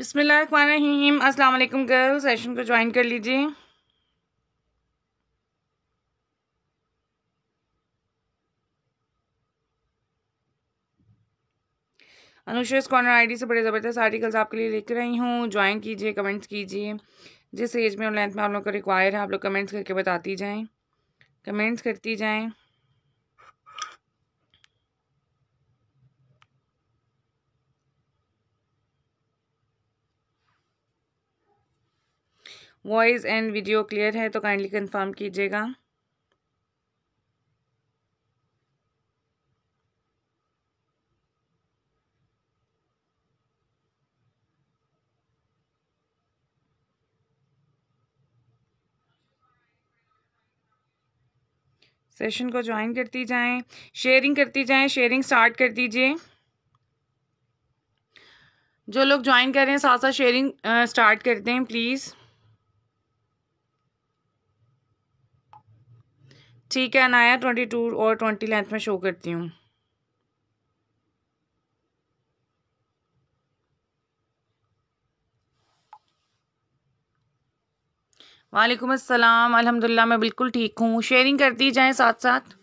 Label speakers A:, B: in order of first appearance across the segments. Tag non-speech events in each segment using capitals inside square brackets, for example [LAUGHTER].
A: बिस्मिल्लाहिर्रहमानिर्रहीम। अस्सलाम वालेकुम गर्ल्स सेशन को ज्वाइन कर लीजिए। अनुशेष कॉर्नर आईडी से बड़े ज़बरदस्त आर्टिकल्स आपके लिए लेकर आई हूँ। ज्वाइन कीजिए कमेंट्स कीजिए। जिस एज में और लेंथ में आप लोग को रिक्वायर है, आप लोग कमेंट्स करके बताती जाएँ। कमेंट्स करती जाएँ। वॉइस एंड वीडियो क्लियर है तो काइंडली कंफर्म कीजिएगा। सेशन को ज्वाइन करती जाएँ, शेयरिंग करती जाएँ, शेयरिंग स्टार्ट कर दीजिए। जो लोग ज्वाइन कर रहे हैं साथ साथ शेयरिंग स्टार्ट करते हैं, प्लीज़। ठीक है अनाया ट्वेंटी टू और ट्वेंटी लेंथ में शो करती हूँ। वालेकुम अस्सलाम। अल्हम्दुलिल्लाह, मैं बिल्कुल ठीक हूँ। शेयरिंग करती जाएँ साथ साथ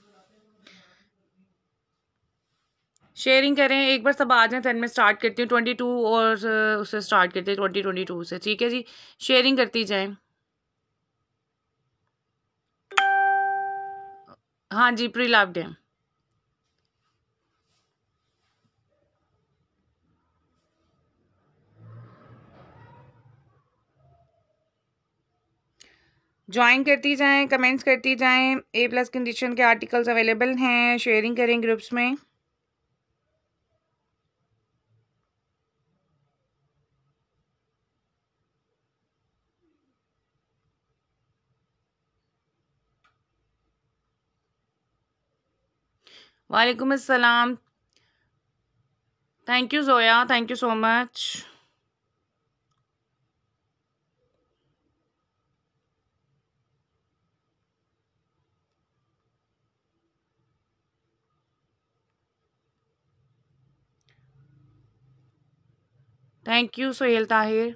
A: शेयरिंग करें, एक बार सब आ जाएँ फिर मैं स्टार्ट करती हूँ। ट्वेंटी टू और उससे स्टार्ट करती हूँ ट्वेंटी ट्वेंटी टू से। ठीक है जी? शेयरिंग करती जाएँ। हाँ जी प्री लाभ डे ज्वाइन करती जाएँ कमेंट्स करती जाएँ ए प्लस कंडीशन के आर्टिकल्स अवेलेबल हैं शेयरिंग करें ग्रुप्स में। वालेकुम अस्सलाम thank you Zoya thank you so much thank you Sohail Tahir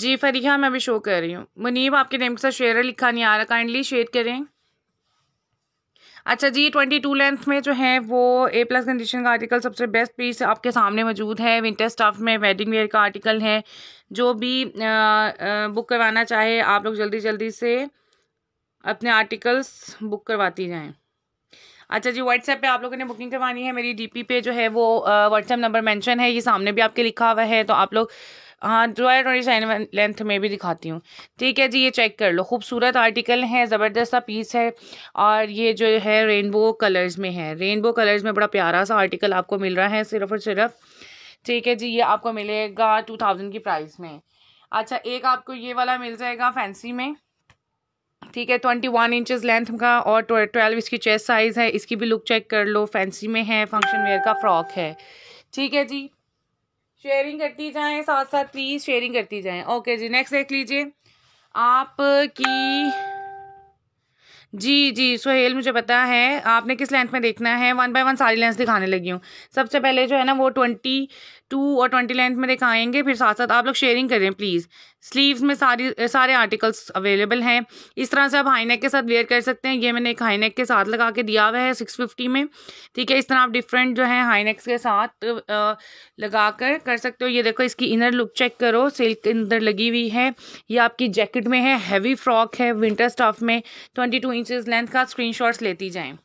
A: ji Fariha मैं अभी शो कर रही हूँ। मुनीब आपके नेम के साथ शेयर लिखा नहीं आ रहा। काइंडली शेयर करें। अच्छा जी ट्वेंटी टू लेंथ में जो है वो ए प्लस कंडीशन का आर्टिकल सबसे बेस्ट पीस आपके सामने मौजूद है। विंटर स्टफ़ में वेडिंग वेयर का आर्टिकल है। जो भी आ, आ, बुक करवाना चाहे आप लोग जल्दी जल्दी से अपने आर्टिकल्स बुक करवाती जाएँ। अच्छा जी व्हाट्सएप पे आप लोगों ने बुकिंग करवानी है। मेरी डीपी पे जो है वो व्हाट्सएप नंबर मेंशन है। ये सामने भी आपके लिखा हुआ है तो आप लोग हाँ है ट्वेंटी सेवन लेंथ में भी दिखाती हूँ। ठीक है जी, ये चेक कर लो। खूबसूरत आर्टिकल है, ज़बरदस्त सा पीस है और ये जो है रेनबो कलर्स में है। रेनबो कलर्स में बड़ा प्यारा सा आर्टिकल आपको मिल रहा है, सिर्फ़ और सिर्फ़। ठीक है जी, ये आपको मिलेगा टू थाउज़ेंड की प्राइस में। अच्छा एक आपको ये वाला मिल जाएगा फैंसी में। ठीक है ट्वेंटी वन इंचज़ लेंथ का और ट्वेल्व इसकी चेस्ट साइज़ है। इसकी भी लुक चेक कर लो। फैंसी में है फ़ंक्शन वेयर का फ्रॉक है। ठीक है जी। शेयरिंग करती जाएँ साथ साथ प्लीज़ शेयरिंग करती जाएँ। ओके जी नेक्स्ट देख लीजिए। आपकी जी जी, सोहेल मुझे पता है, आपने किस लेंथ में देखना है? वन बाय वन सारी लेंथ दिखाने लगी हूँ। सबसे पहले जो है ना, वो ट्वेंटी टू और ट्वेंटी लेंथ में दिखाएँगे, फिर साथ साथ आप लोग शेयरिंग करें प्लीज़ स्लीव्स में सारी, सारे आर्टिकल्स अवेलेबल हैं। इस तरह से आप हाई नेक के साथ वेयर कर सकते हैं। ये मैंने एक हाई नेक के साथ लगा के दिया हुआ है सिक्स फिफ्टी में। ठीक है, इस तरह आप डिफरेंट जो है हाई नेक्स के साथ लगा कर कर सकते हो। ये देखो, इसकी इनर लुक चेक करो। सिल्क अंदर लगी हुई है। ये आपकी जैकेट में है। हैवी फ्रॉक है। विंटर स्टफ़ में। ट्वेंटी टू इंचज़ लेंथ का स्क्रीन लेती जाएँ।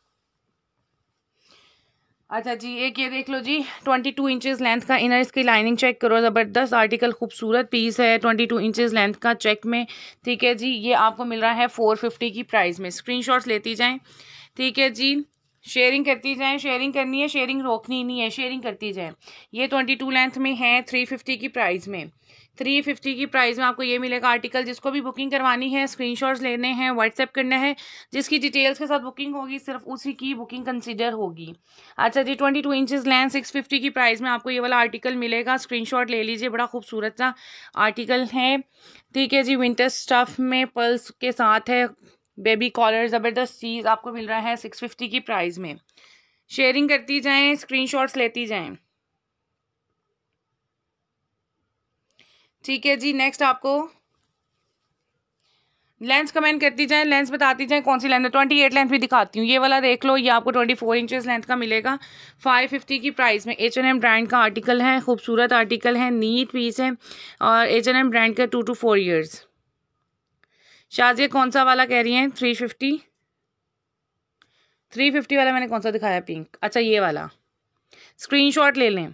A: अच्छा जी, एक ये देख लो जी ट्वेंटी टू इंचज़ लेंथ का इनर इसकी लाइनिंग चेक करो, ज़बरदस्त आर्टिकल खूबसूरत पीस है ट्वेंटी टू इंचज़ लेंथ का चेक में। ठीक है जी, ये आपको मिल रहा है फोर फिफ्टी की प्राइस में। स्क्रीनशॉट्स लेती जाएँ। ठीक है जी शेयरिंग करती जाएँ शेयरिंग करनी है शेयरिंग रोकनी नहीं है शेयरिंग करती जाएँ। ये ट्वेंटी टू लेंथ में है थ्री फिफ्टी की प्राइस में। थ्री फिफ्टी की प्राइस में आपको ये मिलेगा आर्टिकल जिसको भी बुकिंग करवानी है स्क्रीनशॉट्स लेने हैं व्हाट्सएप करना है, जिसकी डिटेल्स के साथ बुकिंग होगी, सिर्फ़ उसी की बुकिंग कंसिडर होगी। अच्छा जी twenty two inches length six fifty की प्राइस में आपको ये वाला आर्टिकल मिलेगा। स्क्रीनशॉट ले लीजिए, बड़ा खूबसूरत सा आर्टिकल है। ठीक है जी विंटर स्टफ़ में पल्स के साथ है। बेबी कॉलर, ज़बरदस्त चीज़ आपको मिल रहा है सिक्स फिफ्टी की प्राइस में। शेयरिंग करती जाएँ स्क्रीनशॉट्स लेती जाएँ। ठीक है जी नेक्स्ट आपको। लेंस कमेंट करती जाए लेंस बताती जाए, कौन सी लेंथ है? ट्वेंटी एट लेंथ भी दिखाती हूँ। ये वाला देख लो, ये आपको ट्वेंटी फोर इंचज़ लेंथ का मिलेगा। फाइव फिफ्टी की प्राइस में एच एन एम ब्रांड का आर्टिकल है, खूबसूरत आर्टिकल है नीट पीस है, और एच एन एम ब्रांड का two two four years Shazia कौन सा वाला कह रही हैं? थ्री फिफ्टी थ्री फिफ्टी वाला मैंने कौन सा दिखाया? पिंक अच्छा ये वाला। स्क्रीनशॉट ले लें।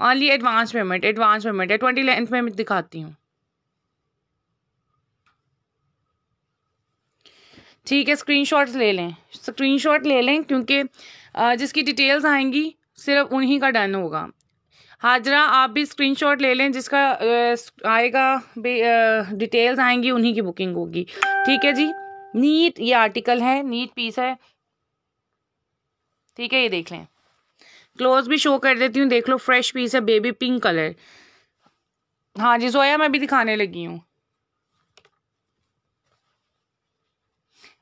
A: Only advance payment advance payment है। ट्वेंटी लेंथ में दिखाती हूँ। ठीक है स्क्रीनशॉट्स ले लें। स्क्रीनशॉट ले लें, क्योंकि जिसकी डिटेल्स आएँगी, सिर्फ़ उन्हीं का डन होगा। हाजरा आप भी स्क्रीनशॉट ले लें जिसका आएगा भी डिटेल्स आएँगी, उन्हीं की बुकिंग होगी। ठीक है जी? नीट, ये आर्टिकल है, नीट पीस है। ठीक है, ये देख लें। क्लोज भी शो कर देती हूँ, देख लो फ्रेश पीस है बेबी पिंक कलर हाँ जी सोया मैं भी दिखाने लगी हूँ।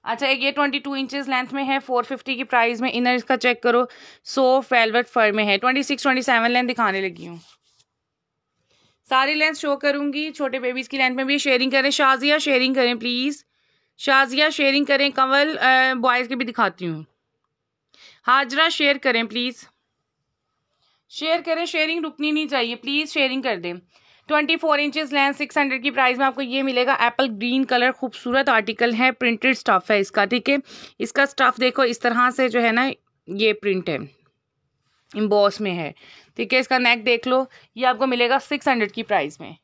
A: अच्छा एक ये ट्वेंटी टू इंचज़ लेंथ में है फोर फिफ्टी की प्राइस में इनर इसका चेक करो सो वेलवेट फर में है twenty six twenty seven length दिखाने लगी हूँ। सारी लेंथ शो करूँगी, छोटे बेबीज़ की लेंथ में भी शेयरिंग करें। शाजिया शेयरिंग करें प्लीज़ शाजिया शेयरिंग करें, कंवल बॉयज़ के भी दिखाती हूँ। हाजरा शेयर करें प्लीज़ शेयर करें शेयरिंग रुकनी नहीं चाहिए प्लीज़ शेयरिंग कर दें। Twenty four inches length six hundred की प्राइस में आपको ये मिलेगा। एप्पल ग्रीन कलर खूबसूरत आर्टिकल है प्रिंटेड स्टफ़ है इसका, ठीक है? इसका स्टफ़ देखो, इस तरह से जो है ना, ये प्रिंट है। इम्बॉस में है, ठीक है? इसका नेक देख लो, ये आपको मिलेगा सिक्स हंड्रेड की प्राइस में।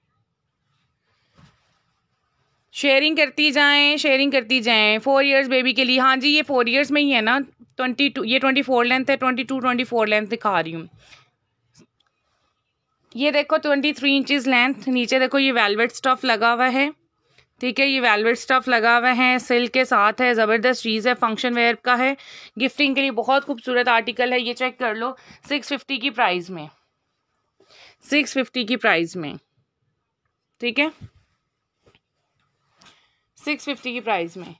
A: शेयरिंग करती जाएँ शेयरिंग करती जाएँ। फोर इयर्स बेबी के लिए हाँ जी, ये फोर इयर्स में ही है ना ट्वेंटी टू ये ट्वेंटी फोर लेंथ है twenty two twenty four length दिखा रही हूँ। ये देखो ट्वेंटी थ्री इंचज लेंथ नीचे देखो ये वेलवेट स्टफ़ लगा हुआ है। ठीक है, ये वेलवेट स्टफ़ लगा हुआ है सिल्क के साथ है, ज़बरदस्त चीज़ है फ़ंक्शन वेयर का है। गिफ्टिंग के लिए बहुत खूबसूरत आर्टिकल है, ये चेक कर लो सिक्स फिफ्टी की प्राइस में। सिक्स फिफ्टी की प्राइस में। ठीक है? सिक्स फिफ्टी की प्राइस में।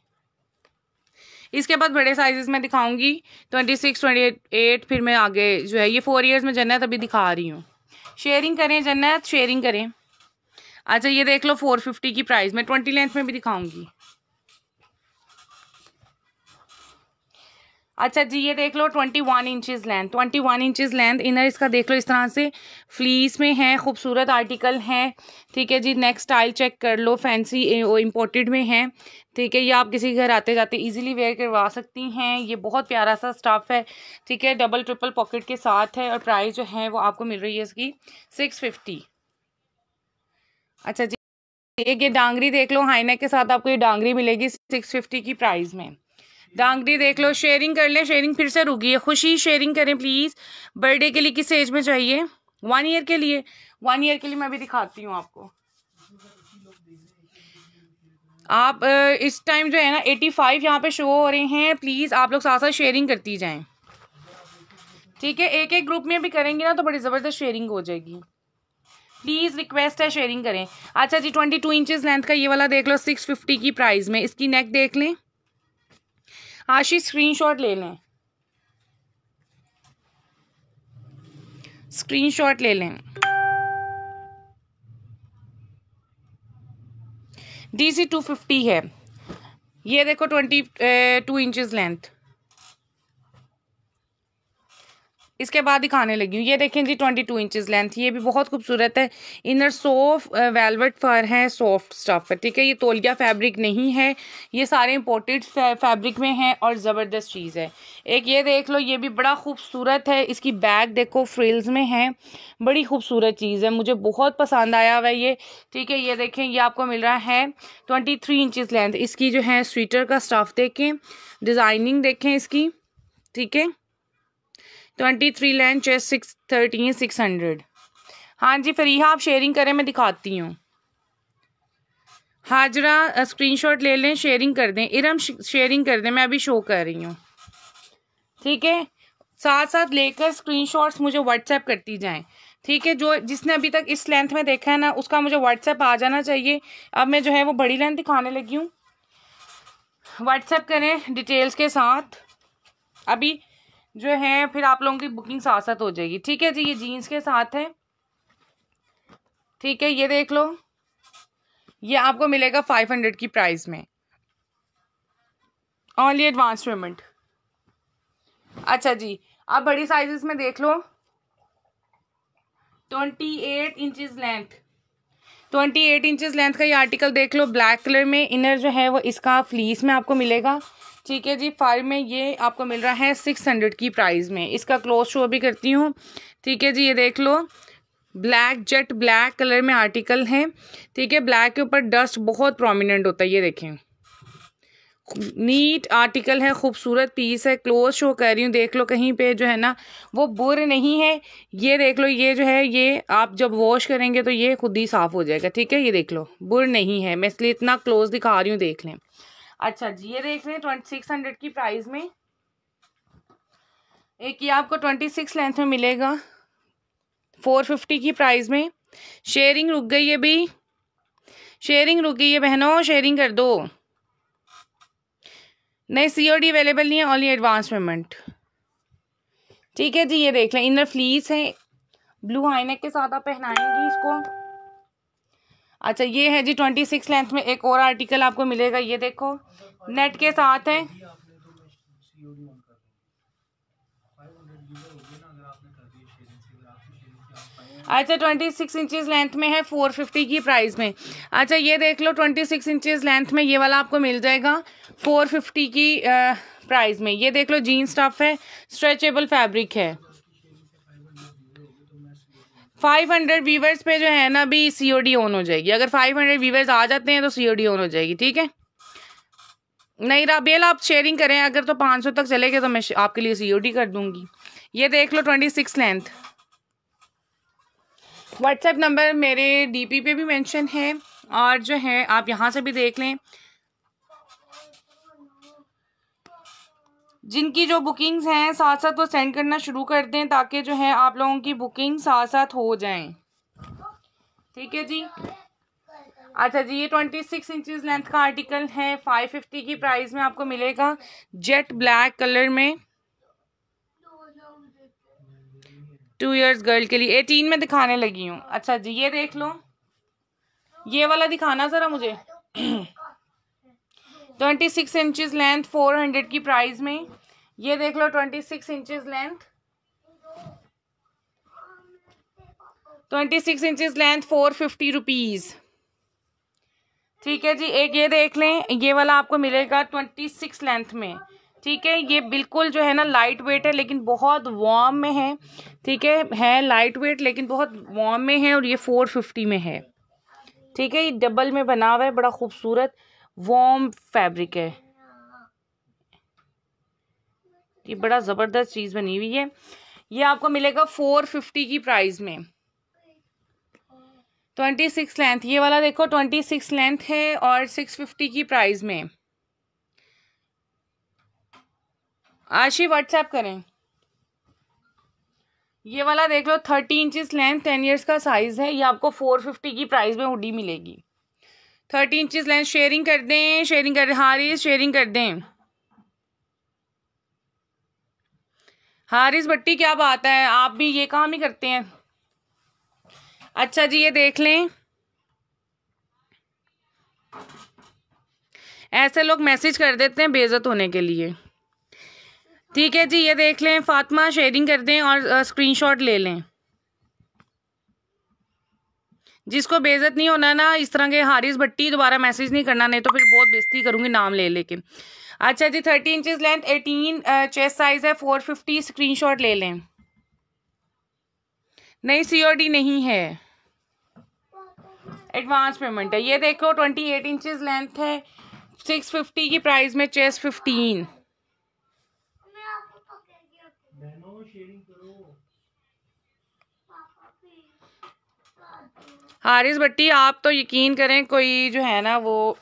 A: इसके बाद बड़े साइजेस में दिखाऊँगी ट्वेंटी सिक्स ट्वेंटी एट फिर मैं आगे जो है, ये फोर इयर्स में जन्नत अभी दिखा रही हूँ। शेयरिंग करें जन्नत शेयरिंग करें। अच्छा ये देख लो फोर फिफ्टी की प्राइस मैं ट्वेंटी लेंथ में भी दिखाऊँगी। अच्छा जी, ये देख लो twenty one inches length twenty one inches length inner इसका देख लो, इस तरह से फ्लीस में है, खूबसूरत आर्टिकल है। ठीक है जी नेक्स्ट स्टाइल चेक कर लो फैंसी इम्पोर्टेड में है। ठीक है, ये आप किसी घर आते जाते इजीली वेयर करवा सकती हैं। ये बहुत प्यारा सा स्टाफ है। ठीक है डबल ट्रिपल पॉकेट के साथ है और प्राइस जो है वो आपको मिल रही है इसकी सिक्स फिफ्टी अच्छा जी, एक ये डांगरी देख लो हाईनेक के साथ आपको ये डांगरी मिलेगी सिक्स फिफ्टी की प्राइस में। डांगरी देख लो शेयरिंग कर ले शेयरिंग फिर से रुकी है। खुशी शेयरिंग करें प्लीज़ बर्थडे के लिए किस एज में चाहिए? वन ईयर के लिए। वन ईयर के लिए मैं भी दिखाती हूँ आपको। आप इस टाइम जो है ना एटी फाइव यहाँ पे शो हो रहे हैं। प्लीज़ आप लोग साथ साथ शेयरिंग करती जाएँ। ठीक है? एक एक ग्रुप में भी करेंगे ना तो बड़ी ज़बरदस्त शेयरिंग हो जाएगी। प्लीज़ रिक्वेस्ट है शेयरिंग करें। अच्छा जी ट्वेंटी टू इंचज़ लेंथ का ये वाला देख लो सिक्स फिफ्टी की प्राइस में। इसकी नेक देख लें। आशी स्क्रीनशॉट ले लें। स्क्रीनशॉट ले लें। डी सी टू फिफ्टी है। ये देखो ट्वेंटी टू इंचज़ लेंथ इसके बाद दिखाने लगी हूँ। ये देखें जी ट्वेंटी टू इंचज़ लेंथ ये भी बहुत खूबसूरत है। इनर सॉफ्ट वेलवेट फर है सॉफ्ट स्टफ़ है, ठीक है? ये तोलिया फैब्रिक नहीं है, ये सारे इम्पोर्टेड फैब्रिक में है और ज़बरदस्त चीज़ है। एक ये देख लो, ये भी बड़ा खूबसूरत है। इसकी बैग देखो फ्रिल्स में है। बड़ी खूबसूरत चीज़ है, मुझे बहुत पसंद आया हुआ है ये, ठीक है? ये देखें, ये आपको मिल रहा है ट्वेंटी थ्री इंचज़ लेंथ इसकी जो है स्वीटर का स्टफ़ देखें डिज़ाइनिंग देखें इसकी, ठीक है? Twenty three length chest six thirteen six hundred हाँ जी, फरीहा, आप शेयरिंग करें, मैं दिखाती हूँ। हाजरा स्क्रीनशॉट ले लें शेयरिंग कर दें। इरम शेयरिंग कर दें, मैं अभी शो कर रही हूँ। ठीक है? साथ साथ लेकर स्क्रीनशॉट्स मुझे व्हाट्सएप करती जाएँ। ठीक है? जो, जिसने अभी तक इस लेंथ में देखा है ना, उसका मुझे व्हाट्सएप आ जाना चाहिए। अब मैं जो है, वो बड़ी लेंथ दिखाने लगी हूँ। व्हाट्सएप करें डिटेल्स के साथ। अभी जो है, फिर आप लोगों की बुकिंग साथ साथ हो जाएगी। ठीक है जी, ये जीन्स के साथ है। ठीक है, ये देख लो। ये आपको मिलेगा फाइव हंड्रेड की प्राइस में। ऑनली एडवांस पेमेंट अच्छा जी, आप बड़ी साइजेस में देख लो। Twenty eight inches length twenty eight inches length का ये आर्टिकल देख लो। ब्लैक कलर में इनर जो है, वो इसका फ्लीस में आपको मिलेगा। ठीक है जी फाइव में ये आपको मिल रहा है सिक्स हंड्रेड की प्राइस में। इसका क्लोज शो भी करती हूँ। ठीक है जी, ये देख लो। ब्लैक जेट ब्लैक कलर में आर्टिकल है। ठीक है ब्लैक के ऊपर डस्ट बहुत प्रोमिनेंट होता है, ये देखें। नीट आर्टिकल है, खूबसूरत पीस है क्लोज शो कर रही हूँ। देख लो कहीं पे जो है ना, वो बुर नहीं है। ये देख लो, ये जो है, ये आप जब वॉश करेंगे तो ये खुद ही साफ़ हो जाएगा। ठीक है, ये देख लो, बुर नहीं है। मैं इसलिए इतना क्लोज दिखा रही हूँ, देख लें। अच्छा जी, ये देख लें ट्वेंटी सिक्स हंड्रेड की प्राइस में। एक ये आपको ट्वेंटी सिक्स लेंथ में मिलेगा। फोर फिफ्टी की प्राइस में। शेयरिंग रुक गई है भी शेयरिंग रुक गई है बहनों शेयरिंग कर दो। नहीं सी ओ डी अवेलेबल नहीं है ऑनली एडवांस पेमेंट ठीक है जी, ये देख लें। इनर फ्लीस है। ब्लू हाईनेक के साथ आप पहनाएँगी इसको। अच्छा ये है जी ट्वेंटी सिक्स लेंथ में एक और आर्टिकल आपको मिलेगा, ये देखो। नेट के साथ है। अच्छा ट्वेंटी सिक्स इंचज़ लेंथ में है फोर फिफ्टी की प्राइस में। अच्छा ये देख लो ट्वेंटी सिक्स इंचज़ लेंथ में ये वाला आपको मिल जाएगा फोर फिफ्टी की प्राइस में। ये देख लो जीन्स स्टफ़ है स्ट्रेचेबल फैब्रिक है। फाइव हंड्रेड वीवर्स पे जो है ना अभी सी ओ डी ऑन हो जाएगी। अगर फाइव हंड्रेड वीवर्स आ जाते हैं तो सी ओ डी ऑन हो जाएगी, ठीक है? नहीं, राबेल, आप शेयरिंग करें। अगर तो पाँच सौ तक चलेगा तो मैं आपके लिए सी ओ डी कर दूँगी। ये देख लो twenty six length WhatsApp number मेरे डीपी पे भी मेंशन है। और जो है, आप यहाँ से भी देख लें। जिनकी जो बुकिंग्स हैं साथ साथ वो सेंड करना शुरू कर दें ताकि जो है आप लोगों की बुकिंग साथ साथ हो जाएँ। ठीक है जी? अच्छा जी, ये ट्वेंटी सिक्स इंचज़ लेंथ का आर्टिकल है फाइव फिफ्टी की प्राइस में आपको मिलेगा। जेट ब्लैक कलर में। टू इयर्स गर्ल के लिए। एटीन में दिखाने लगी हूँ। अच्छा जी, ये देख लो। ये वाला दिखाना ज़रा मुझे। Twenty six inches length four hundred की प्राइस में। ये देख लो twenty six inches length twenty six inches length four fifty rupees ठीक है जी, एक ये देख लें, ये वाला आपको मिलेगा ट्वेंटी सिक्स लेंथ में. ठीक है, ये बिल्कुल जो है ना लाइट वेट है, लेकिन बहुत वार्म में है. ठीक है है लाइट वेट लेकिन बहुत वार्म में है और ये फोर फिफ्टी में है. ठीक है, ये डबल में बना हुआ है, बड़ा खूबसूरत वार्म फैब्रिक है. ये बड़ा ज़बरदस्त चीज़ बनी हुई है। ये आपको मिलेगा फोर फिफ्टी की प्राइस में। ट्वेंटी सिक्स लेंथ, ये वाला देखो, ट्वेंटी सिक्स लेंथ है और सिक्स फिफ्टी की प्राइस में। आशी, व्हाट्सएप करें। ये वाला देख लो, thirty inches length, ten years का साइज़ है। ये आपको फोर फिफ्टी की प्राइस में हुडी मिलेगी। थर्टी इंचज लेंथ, शेयरिंग कर दें, शेयरिंग कर हारिस शेयरिंग कर दें। हारिस भट्टी क्या बात है? आप भी ये काम ही करते हैं। अच्छा जी, ये देख लें। ऐसे लोग मैसेज कर देते हैं बेजत होने के लिए। ठीक है जी, ये देख लें। फातिमा, शेयरिंग कर दें और स्क्रीनशॉट ले लें। जिसको बेजत नहीं होना ना, इस तरह के हारिस भट्टी दोबारा मैसेज नहीं करना, नहीं तो फिर बहुत बेइज्जती करूँगी नाम ले लेके। अच्छा जी thirty inches length eighteen chest size है फोर फिफ्टी स्क्रीन ले लें। नहीं सीओडी नहीं है। एडवांस पेमेंट है। ये देखो ट्वेंटी एट इंचज लेंथ है सिक्स फिफ्टी की प्राइस में चेस्ट फिफ्टीन हारिस भट्टी, आप तो यकीन करें, कोई जो है ना, वो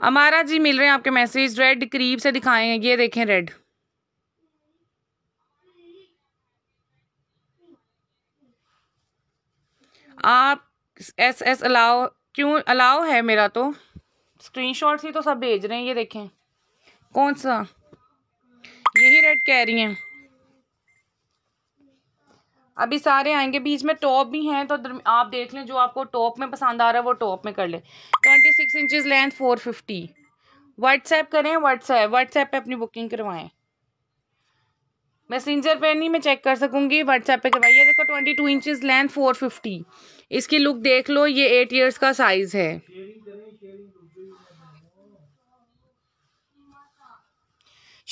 A: हमारा जी मिल रहे हैं आपके मैसेज रेड करीब से दिखाएँ, ये देखें रेड आप एस एस अलाउ क्यों अलाउ है मेरा तो? स्क्रीनशॉट्स ही तो सब भेज रहे हैं, ये देखें। कौन सा? यही रेड कह रही हैं। अभी सारे आएँगे, बीच में टॉप भी हैं तो आप देख लें जो आपको टॉप में पसंद आ रहा है, वो टॉप में कर ले। Twenty six inches length four fifty WhatsApp करें व्हाट्सएप व्हाट्सएप पे अपनी बुकिंग करवाएँ। मैसेंजर पे नहीं मैं चेक कर सकूँगी व्हाट्सएप पे करवाइए देखो twenty two inches length four fifty इसकी लुक देख लो, ये एट ईयर्स का साइज़ है।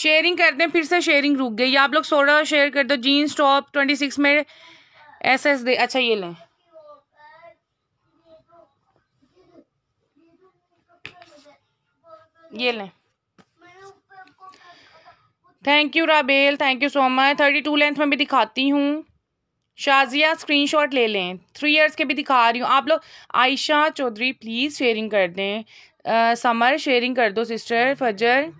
A: शेयरिंग करते हैं, फिर से शेयरिंग रुक गई। आप लोग सोडा शेयर कर दो। जीन्स टॉप ट्वेंटी सिक्स में एस एस दे। अच्छा ये लें। ये लें। Thank you Rabel thank you so much thirty two length में भी दिखाती हूँ। शाजिया स्क्रीनशॉट ले लें। थ्री इयर्स के भी दिखा रही हूँ। आप लोग आयशा चौधरी प्लीज़ शेयरिंग कर दें। समर शेयरिंग कर दो सिस्टर फजर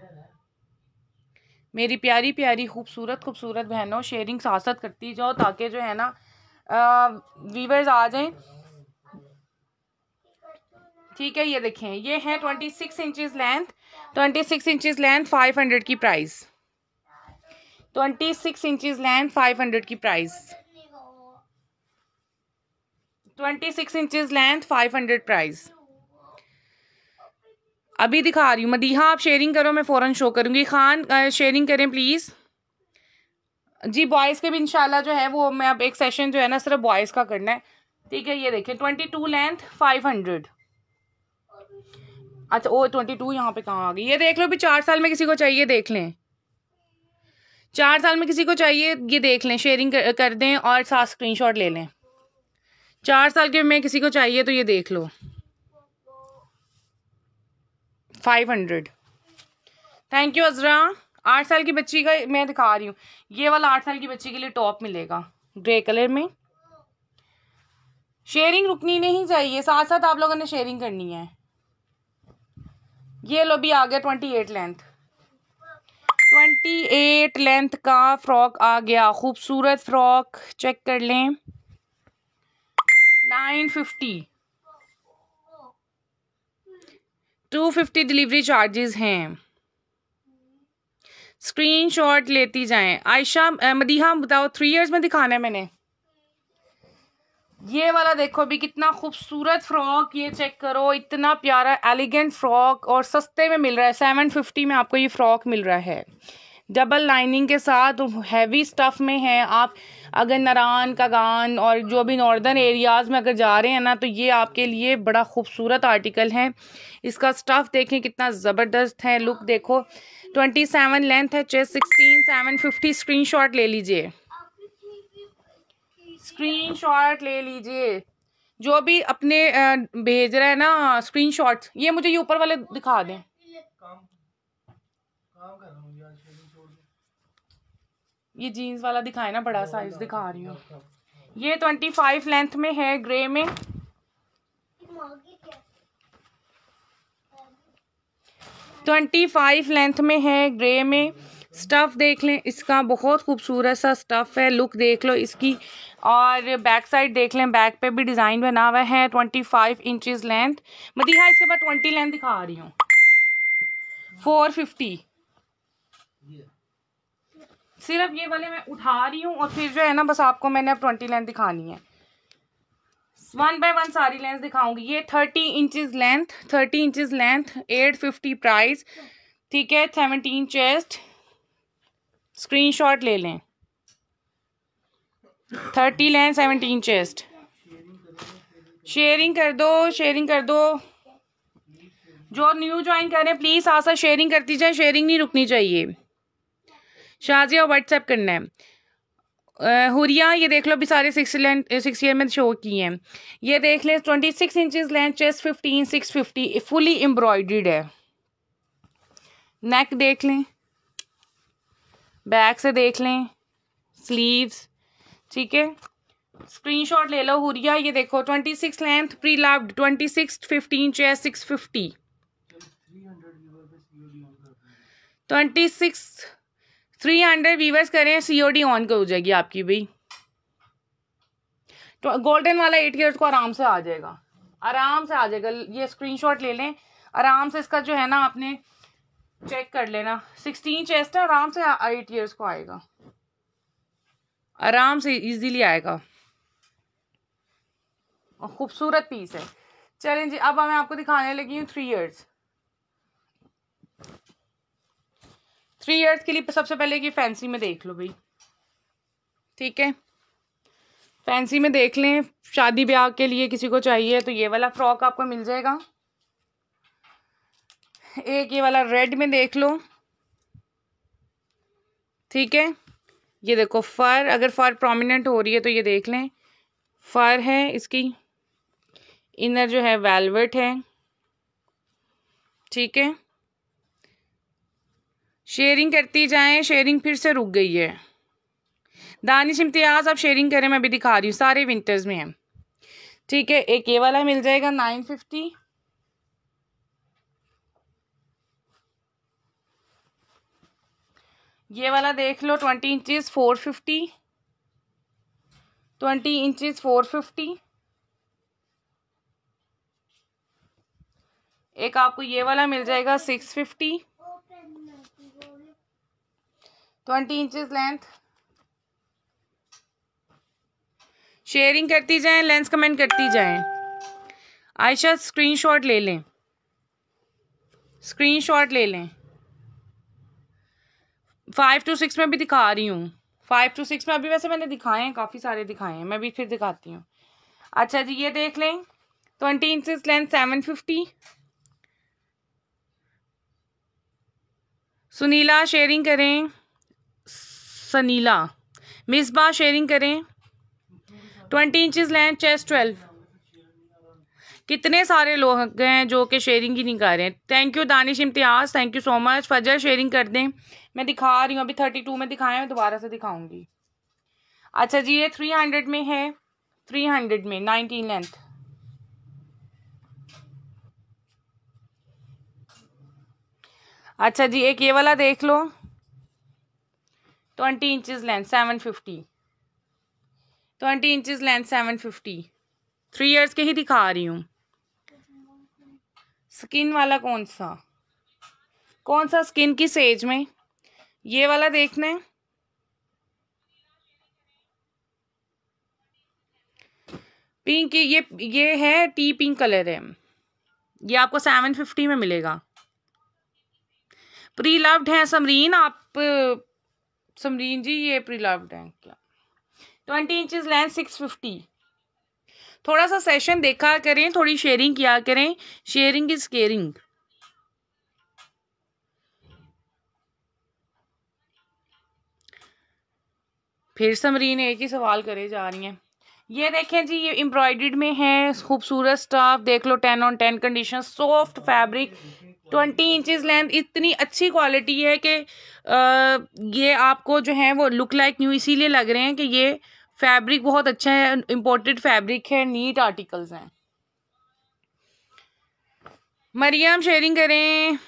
A: मेरी प्यारी प्यारी खूबसूरत खूबसूरत बहनों शेयरिंग साथ करती जाओ ताकि जो है ना वीवर्स आ जाएँ। ठीक है, ये देखें, ये है twenty six inches length twenty six inches length five hundred की price twenty six inches length five hundred की price twenty six inches length five hundred price अभी दिखा रही हूँ। मदीहा आप शेयरिंग करो मैं फ़ौरन शो करूँगी। खान शेयरिंग करें प्लीज़ जी बॉयज़ के भी इंशाल्लाह जो है वो मैं अब एक सेशन जो है ना सिर्फ़ बॉयज़ का करना है। ठीक है ये देखिए twenty two length five hundred अच्छा ओ ट्वेंटी टू यहाँ पे कहाँ आ गई? ये देख लो भी चार साल में किसी को चाहिए देख लें। चार साल में किसी को चाहिए ये देख लें शेयरिंग कर, कर दें और साथ स्क्रीनशॉट ले लें। चार साल के में किसी को चाहिए तो ये देख लो। Five hundred thank you Azra आठ साल की बच्ची का मैं दिखा रही हूँ। ये वाला आठ साल की बच्ची के लिए टॉप मिलेगा। ग्रे कलर में। शेयरिंग रुकनी नहीं चाहिए। साथ साथ आप लोगों ने शेयरिंग करनी है। ये लो भी आ गया twenty eight length twenty eight length का फ्रॉक आ गया। खूबसूरत फ्रॉक चेक कर लें। Nine fifty two fifty delivery charges हैं। स्क्रीन शॉट लेती जाएँ। आयशा मदीहा, बताओ थ्री इयर्स में दिखाना है मैंने। ये वाला देखो अभी कितना खूबसूरत फ्रॉक, ये चेक करो, इतना प्यारा एलिगेंट फ्रॉक और सस्ते में मिल रहा है। सेवन फिफ्टी में आपको ये फ्रॉक मिल रहा है। डबल लाइनिंग के साथ हैवी स्टफ़ में है। आप अगर नारान कागान और जो भी नॉर्दर्न एरियाज़ में अगर जा रहे हैं ना तो ये आपके लिए बड़ा खूबसूरत आर्टिकल है। इसका स्टफ़ देखें कितना ज़बरदस्त है। लुक देखो ट्वेंटी सेवन लेंथ है chest sixteen seven fifty screenshot ले लीजिए। स्क्रीन शॉट ले लीजिए। जो भी अपने भेज रहे हैं ना स्क्रीन शॉट ये मुझे ये ऊपर वाले दिखा दें। ये जीन्स वाला दिखाए ना बड़ा साइज़ दिखा रही हूँ। ये ट्वेंटी फाइव लेंथ में है ग्रे में। ट्वेंटी फाइव लेंथ में है ग्रे में। स्टफ़ देख लें इसका बहुत खूबसूरत सा स्टफ़ है। लुक देख लो इसकी। और बैक साइड देख लें बैक पे भी डिज़ाइन बना हुआ है twenty five inches length Madiha इसके बाद ट्वेंटी लेंथ दिखा रही हूँ। फोर फिफ्टी सिर्फ़ ये वाले मैं उठा रही हूँ और फिर जो है ना बस आपको मैंने अब ट्वेंटी लेंथ दिखानी है। वन बाय वन सारी लेंथ दिखाऊँगी। ये thirty inches length thirty inches length eight fifty price ठीक है सेवनटीन चेस्ट स्क्रीनशॉट ले लें। Thirty length seventeen chest sharing कर दो शेयरिंग कर दो। जो न्यू ज्वाइन करें प्लीज़ साथ शेयरिंग करती जाए शेयरिंग नहीं रुकनी चाहिए। शाजिया व्हाट्सएप करना है। हुरिया, ये देख लो, अभी सारे सिक्स लेंथ सिक्स ईयर में शो किए हैं। ये देख लें twenty six inches length chest fifteen six fifty fully embroidered है। नेक देख लें। बैक से देख लें। स्लीव्स ठीक है? स्क्रीनशॉट ले लो, हुरिया, ये देखो twenty six length pre loved twenty six fifteen chest six fifty twenty six three hundred viewers करें सीओडी ऑन कर हो जाएगी आपकी भाई तो गोल्डन वाला एट ईयर्स को आराम से आ जाएगा। आराम से आ जाएगा। ये स्क्रीनशॉट ले लें। आराम से इसका जो है ना, आपने चेक कर लेना। सिक्सटीन चेस्ट है, आराम से एट ईयर्स को आएगा। आराम से इजीली आएगा। और खूबसूरत पीस है। चलें जी, अब मैं आपको दिखाने लगी हूँ थ्री इयर्स थ्री इयर्स के लिए सबसे पहले कि फैंसी में देख लो भाई। ठीक है? फैंसी में देख लें, शादी ब्याह के लिए किसी को चाहिए तो ये वाला फ्रॉक आपको मिल जाएगा। एक ये वाला रेड में देख लो। ठीक है? ये देखो फर अगर फर प्रोमिनेंट हो रही है तो ये देख लें। फर है इसकी। इनर जो है वेलवेट है। ठीक है? शेयरिंग करती जाएँ, शेयरिंग फिर से रुक गई है। दानिश इम्तियाज़, आप शेयरिंग करें, मैं भी दिखा रही हूँ, सारे विंटर्स में हैं। ठीक है, एक ये वाला मिल जाएगा नाइन फिफ्टी ये वाला देख लो twenty inches four fifty twenty inches four fifty एक आपको ये वाला मिल जाएगा six fifty twenty inches length. Sharing करती जाएँ, लेंस कमेंट करती जाएँ। आयशा स्क्रीनशॉट ले लें। स्क्रीनशॉट ले लें। फाइव टू सिक्स में भी दिखा रही हूँ। फाइव टू सिक्स में अभी वैसे मैंने दिखाए हैं, काफ़ी सारे दिखाए हैं। मैं भी फिर दिखाती हूँ। अच्छा जी, ये देख लें। Twenty inches length seven fifty. Sunila sharing करें। सनीला। मिसबा शेयरिंग करें। Twenty inches length chest twelve कितने सारे लोग हैं जो कि शेयरिंग ही नहीं कर रहे हैं। Thank you Danish Imtiaz thank you so much Fajar sharing कर दें। मैं दिखा रही हूँ, अभी थर्टी टू में दिखाया मैं दोबारा से दिखाऊँगी। अच्छा जी, ये थ्री हंड्रेड में है। थ्री हंड्रेड में नाइनटीन लेंथ अच्छा जी, एक ये वाला देख लो। Twenty inches length, seven fifty. Twenty inches length, seven fifty. Three years के ही दिखा रही हूँ। स्किन वाला कौन सा? कौन सा स्किन की सेज में? ये वाला देखना है। पिंक, ये ये है, टी पिंक कलर है। ये आपको सेवन फिफ्टी में मिलेगा। प्री लव्ड है समरीन, आप समरीन जी, ये प्री लव्ड है क्या? Twenty inches length six fifty थोड़ा सा सेशन देखा करें, थोड़ी शेयरिंग किया करें. शेयरिंग इज़ केयरिंग फिर समरीन एक ही सवाल करे जा रही हैं। ये देखें जी, ये एम्ब्रॉयड में है, खूबसूरत स्टाफ देख लो ten on ten condition soft fabric twenty inches length इतनी अच्छी क्वालिटी है कि ये आपको जो है वो लुक लाइक न्यू इसीलिए लग रहे हैं कि ये फैब्रिक बहुत अच्छा है इम्पोर्टेड फैब्रिक है नीट आर्टिकल्स हैं। मरियम शेयरिंग करें।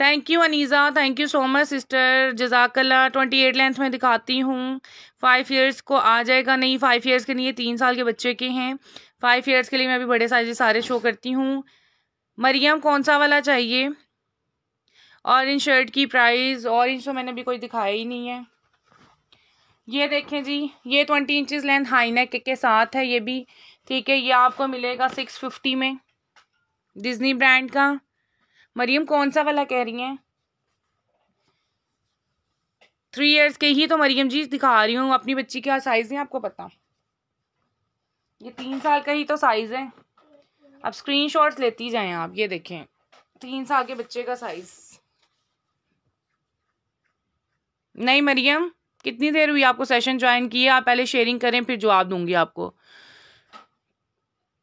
A: Thank you Aniza thank you so much sister जजाकल्ला ट्वेंटी एट लेंथ में दिखाती हूँ। फाइव इयर्स को आ जाएगा? नहीं फाइव इयर्स के लिए तीन साल के बच्चे के हैं। फाइव इयर्स के लिए मैं अभी बड़े साइज़ सारे शो करती हूँ। मरियम, कौन सा वाला चाहिए? ऑरेंज शर्ट की प्राइस ऑरेंज तो मैंने अभी कोई दिखाया ही नहीं है। ये देखें जी, ये twenty inches length high neck के साथ है ये भी, ठीक है? ये आपको मिलेगा सिक्स फिफ्टी में डिज्नी ब्रांड का। मरियम, कौन सा वाला कह रही हैं? थ्री इयर्स के ही तो मरियम जी दिखा रही हूँ, अपनी बच्ची का साइज़ है आपको पता? ये तीन साल का ही तो साइज़ है। अब स्क्रीन शॉट्स लेती जाएँ आप ये देखें। तीन साल के बच्चे का साइज़ नहीं मरियम कितनी देर हुई आपको सेशन ज्वाइन किए? आप पहले शेयरिंग करें फिर जवाब दूँगी आपको।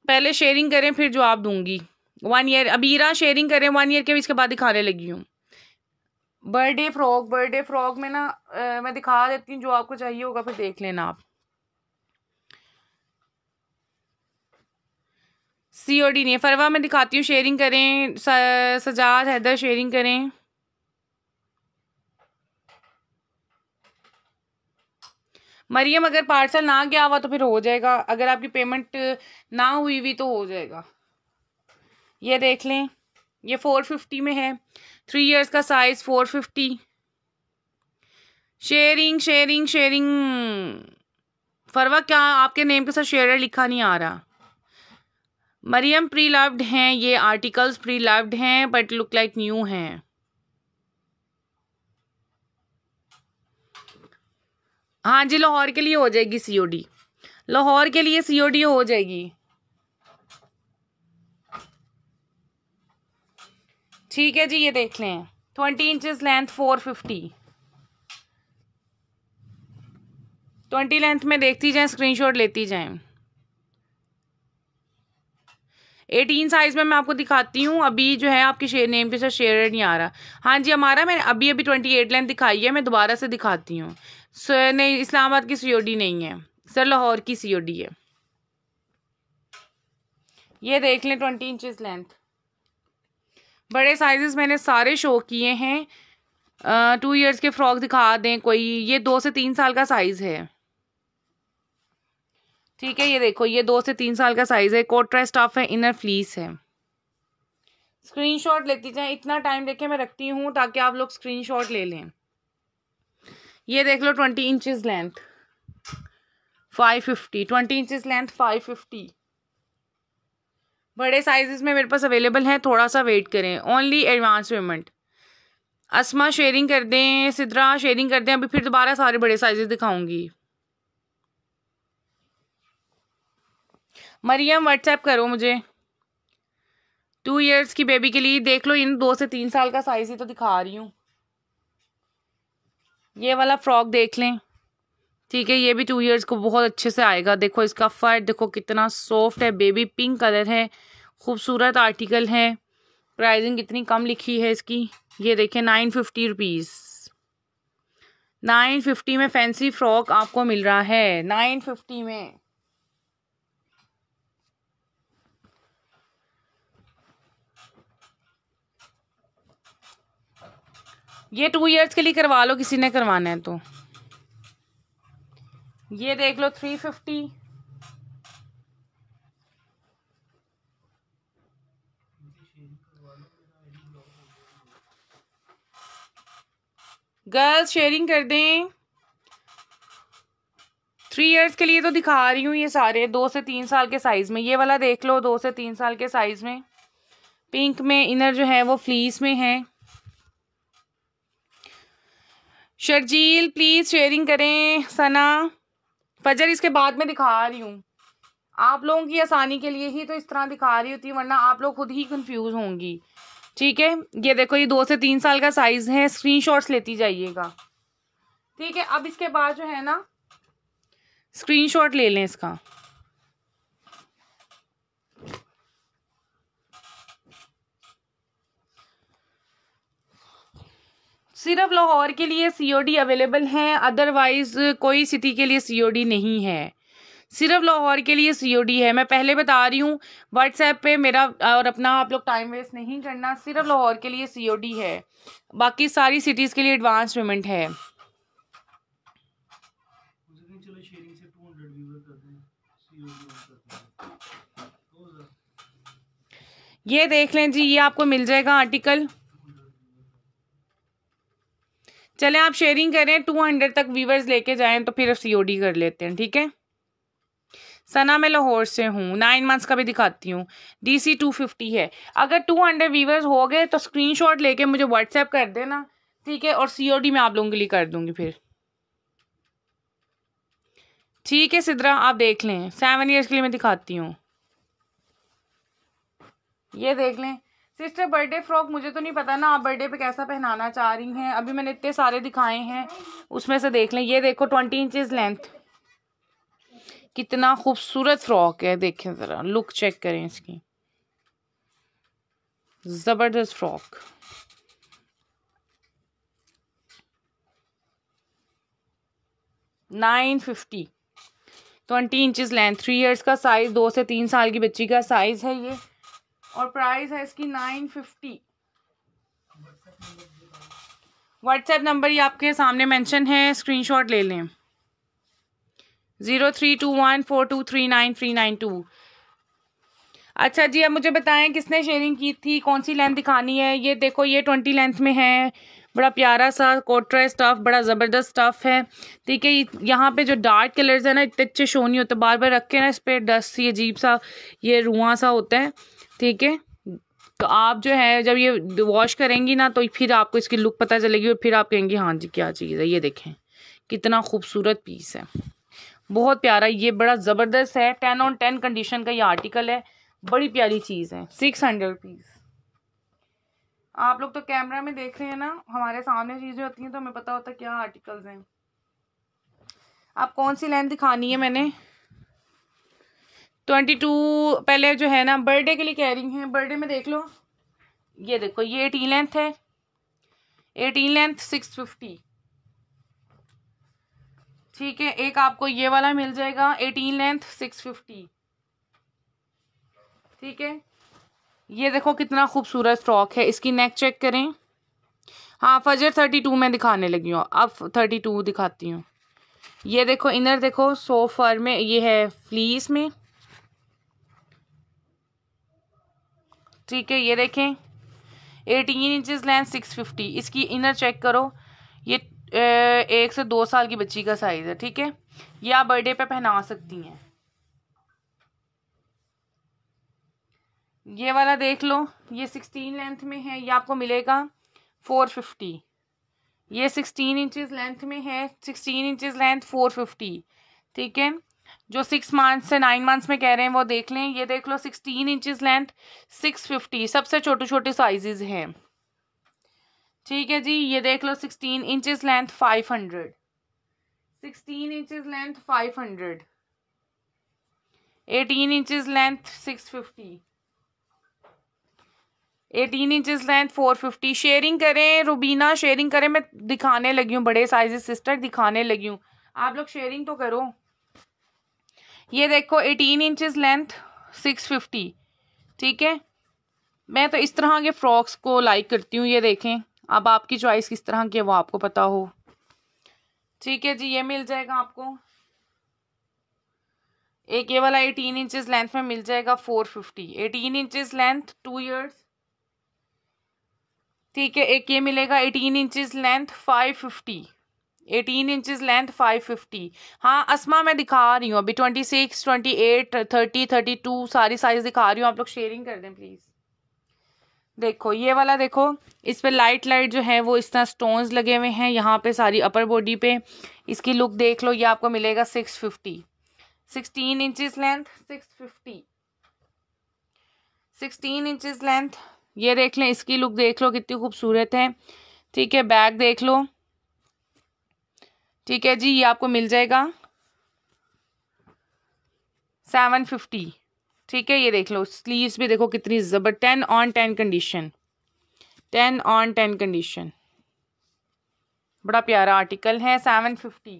A: पहले शेयरिंग करें फिर जवाब दूँगी। वन ईयर अबीरा शेयरिंग करें वन ईयर के भी इसके बाद दिखाने लगी हूँ। बर्थडे फ्रॉक बर्थडे फ्रॉक में ना आ, मैं दिखा देती हूँ जो आपको चाहिए होगा फिर देख लेना आप। सी ओ डी नहीं है। फरवा, मैं दिखाती हूँ शेयरिंग करें सजाद हैदर शेयरिंग करें। मरियम, अगर पार्सल ना गया हुआ तो फिर हो जाएगा। अगर आपकी पेमेंट ना हुई हुई तो हो जाएगा। ये देख लें, ये फोर फिफ्टी में है। थ्री इयर्स का size four fifty sharing sharing sharing Farwa, क्या आपके नेम के साथ शेयर लिखा नहीं आ रहा? मरियम प्री लव्ड हैं, ये आर्टिकल्स प्री लव्ड हैं बट लुक लाइक न्यू हैं। हाँ जी, लाहौर के लिए हो जाएगी सीओडी लाहौर के लिए सीओडी हो जाएगी। ठीक है जी, ये देख लें। Twenty inches length four fifty twenty length में देखती जाएँ स्क्रीनशॉट लेती जाएँ। एटीन साइज़ में मैं आपको दिखाती हूँ। अभी जो है आपके शेयर नेम के साथ शेयर नहीं आ रहा। हाँ जी, हमारा मैंने अभी अभी ट्वेंटी एट लेंथ दिखाई है, मैं दोबारा से दिखाती हूँ। नहीं, इस्लामाबाद की सीओडी नहीं है। सर, लाहौर की सीओडी है। ये देख लें ट्वेंटी इंचज लेंथ बड़े साइजेस मैंने सारे शो किए हैं। टू इयर्स के फ्रॉक दिखा दें कोई। ये दो से तीन साल का साइज़ है। ठीक है, ये देखो, ये दो से तीन साल का साइज़ है कोट्रा स्टाफ है इनर फ्लीस है। स्क्रीनशॉट लेती जाए, इतना टाइम देखे मैं रखती हूँ ताकि आप लोग स्क्रीनशॉट ले लें। ये देख लो twenty inches length five fifty twenty inches length five fifty बड़े साइजेस में मेरे पास अवेलेबल है थोड़ा सा वेट करें। Only advance payment Asma sharing कर दें, सिद्रा शेयरिंग कर दें, अभी फिर दोबारा सारे बड़े साइजेस दिखाऊँगी। मरियम व्हाट्सएप करो मुझे। टू इयर्स की बेबी के लिए देख लो, इन दो से तीन साल का साइज़ ही तो दिखा रही हूँ। ये वाला फ्रॉक देख लें। ठीक है, ये भी टू इयर्स को बहुत अच्छे से आएगा। देखो, इसका फर्ट देखो कितना सॉफ्ट है बेबी पिंक कलर है, खूबसूरत आर्टिकल है। प्राइसिंग कितनी कम लिखी है इसकी। ये देखें nine fifty rupees nine fifty में फैंसी फ्रॉक आपको मिल रहा है नाइन फिफ्टी में। ये टू इयर्स के लिए करवा लो, किसी ने करवाना है तो। ये देख लो थ्री फिफ्टी गर्ल्स शेयरिंग कर दें। थ्री इयर्स के लिए तो दिखा रही हूँ ये सारे, दो से तीन साल के साइज़ में। ये वाला देख लो, दो से तीन साल के साइज़ में। पिंक में इनर जो है वो फ्लीस में है। शर्जील प्लीज़ शेयरिंग करें, सना। फजर, इसके बाद में दिखा रही हूँ। आप लोगों की आसानी के लिए ही तो इस तरह दिखा रही होती है वरना आप लोग खुद ही कंफ्यूज होंगी। ठीक है? ये देखो, ये दो से तीन साल का साइज़ है स्क्रीनशॉट्स लेती जाइएगा। ठीक है? अब इसके बाद जो है ना स्क्रीनशॉट ले लें इसका। सिर्फ़ लाहौर के लिए सीओडी अवेलेबल हैं अदरवाइज़ कोई सिटी के लिए सीओडी नहीं है। सिर्फ़ लाहौर के लिए सीओडी है। मैं पहले बता रही हूँ व्हाट्सएप पे मेरा और अपना आप लोग टाइम वेस्ट नहीं करना, सिर्फ़ लाहौर के लिए सीओडी है। बाकी सारी सिटीज़ के लिए एडवांस पेमेंट है। ये देख लें जी, ये आपको मिल जाएगा आर्टिकल चले, आप शेयरिंग करें टू हंड्रेड तक व्यूवर्स लेके जाएँ तो फिर सीओडी कर लेते हैं, ठीक है? सना, मैं लाहौर से हूँ नाइन मंथ्स का भी दिखाती हूँ डी सी टू फिफ्टी है। अगर टू हंड्रेड व्यूवर्स हो गए तो स्क्रीनशॉट लेके मुझे व्हाट्सएप कर देना, ठीक है? और सीओडी मैं आप लोगों के लिए कर दूँगी फिर। ठीक है, सिद्रा, आप देख लें सेवन ईयर्स के लिए मैं दिखाती हूँ। ये देख लें सिस्टर, बर्थडे फ्रॉक मुझे तो नहीं पता ना आप बर्थडे पे कैसा पहनाना चाह रही हैं। अभी मैंने इतने सारे दिखाए हैं, उसमें से देख लें। ये देखो, ट्वेंटी इंचज लेंथ। कितना खूबसूरत फ्रॉक है, देखें ज़रा। लुक चेक करें इसकी। ज़बरदस्त frock. Nine fifty. Twenty inches length. Three years का साइज़, दो से तीन साल की बच्ची का साइज़ है ये। और प्राइस है इसकी नाइन फिफ्टी व्हाट्सएप नंबर ये आपके सामने मेंशन है स्क्रीनशॉट ले लें। Zero three two one four two three nine three nine two अच्छा जी, अब मुझे बताएँ किसने शेयरिंग की थी, कौन सी लेंथ दिखानी है? ये देखो, ये ट्वेंटी लेंथ में है। बड़ा प्यारा सा कोट्रा स्टफ़ बड़ा ज़बरदस्त स्टफ़ है। ठीक है यहाँ पे जो डार्क कलर्स है ना, इतने अच्छे शो नहीं होते। बार बार रखे ना इस पर डस्ट ये अजीब सा, ये रुआ सा होता है। ठीक है? तो आप जो है, जब ये वॉश करेंगी ना तो फिर आपको इसकी लुक पता चलेगी और फिर आप कहेंगे हाँ जी, क्या चीज़ है? ये देखें, कितना खूबसूरत पीस है। बहुत प्यारा, ये बड़ा ज़बरदस्त है। टेन ऑन टेन कंडीशन का ये आर्टिकल है। बड़ी प्यारी चीज़ है। सिक्स हंड्रेड पीस आप लोग तो कैमरा में देख रहे हैं ना, हमारे सामने चीज़ें होती हैं तो हमें पता होता क्या आर्टिकल्स हैं। आप कौन सी लेंथ दिखानी है मैंने? ट्वेंटी टू पहले जो है ना, बर्थडे के लिए कह रही हैं। बर्थडे में देख लो। ये देखो, ये एटीन लेंथ है। एटीन लेंथ सिक्स फिफ्टी ठीक है, एक आपको ये वाला मिल जाएगा, एटीन लेंथ सिक्स फिफ्टी ठीक है? ये देखो कितना खूबसूरत फ्रॉक है। इसकी नेक चेक करें। हाँ फजर थर्टी टू में दिखाने लगी हूँ। अब थर्टी टू दिखाती हूँ। ये देखो, इनर देखो, सोफर में, ये है फ्लीस में। ठीक है, ये देखें। Eighteen inches length six fifty इसकी इनर चेक करो। ये एक से दो साल की बच्ची का साइज़ है, ठीक है? ये आप बर्थडे पे पहना सकती हैं। ये वाला देख लो। ये सिक्सटीन लेंथ में है, ये आपको मिलेगा फोर फिफ्टी ये सिक्सटीन इंचज़ लेंथ में है sixteen inches length four fifty ठीक है? जो सिक्स मंथ्स से नाइन मंथ्स में कह रहे हैं, वो देख लें। ये देख लो sixteen inches length six fifty सबसे छोटे छोटे साइजेस हैं। ठीक है जी, ये देख लो sixteen inches length five hundred sixteen inches length five hundred eighteen inches length six fifty eighteen inches length four fifty sharing करें रुबीना शेयरिंग करें। मैं दिखाने लगी हूँ, बड़े साइजेस सिस्टर दिखाने लगी हूँ। आप लोग शेयरिंग तो करो। ये देखो eighteen inches length six fifty ठीक है? मैं तो इस तरह के फ्रॉक्स को लाइक करती हूँ, ये देखें। अब आपकी चॉइस किस तरह की है, वो आपको पता हो। ठीक है जी, ये मिल जाएगा आपको। एक ये वाला एटीन इंचज़ लेंथ में मिल जाएगा four fifty eighteen inches length two years ठीक है, एक ये मिलेगा eighteen inches length five fifty eighteen inches length five fifty हाँ असमा मैं दिखा रही हूँ अभी twenty six twenty eight thirty thirty two सारी साइज़ दिखा रही हूँ। आप लोग शेयरिंग कर दें प्लीज़ देखो, ये वाला देखो, इस पर लाइट लाइट जो है, वो इस तरह स्टोन्स लगे हुए हैं, यहाँ पे सारी अपर बॉडी पे। इसकी लुक देख लो, ये आपको मिलेगा six fifty sixteen inches length six fifty sixteen inches length ये देख लें, इसकी लुक देख लो, कितनी खूबसूरत है। ठीक है बैग देख लो। ठीक है जी, ये आपको मिल जाएगा। सेवन फिफ्टी, ठीक है, ये देख लो स्लीव्स भी देखो कितनी ज़बर ten on ten condition ten on ten condition बड़ा प्यारा आर्टिकल है, सेवन फिफ्टी।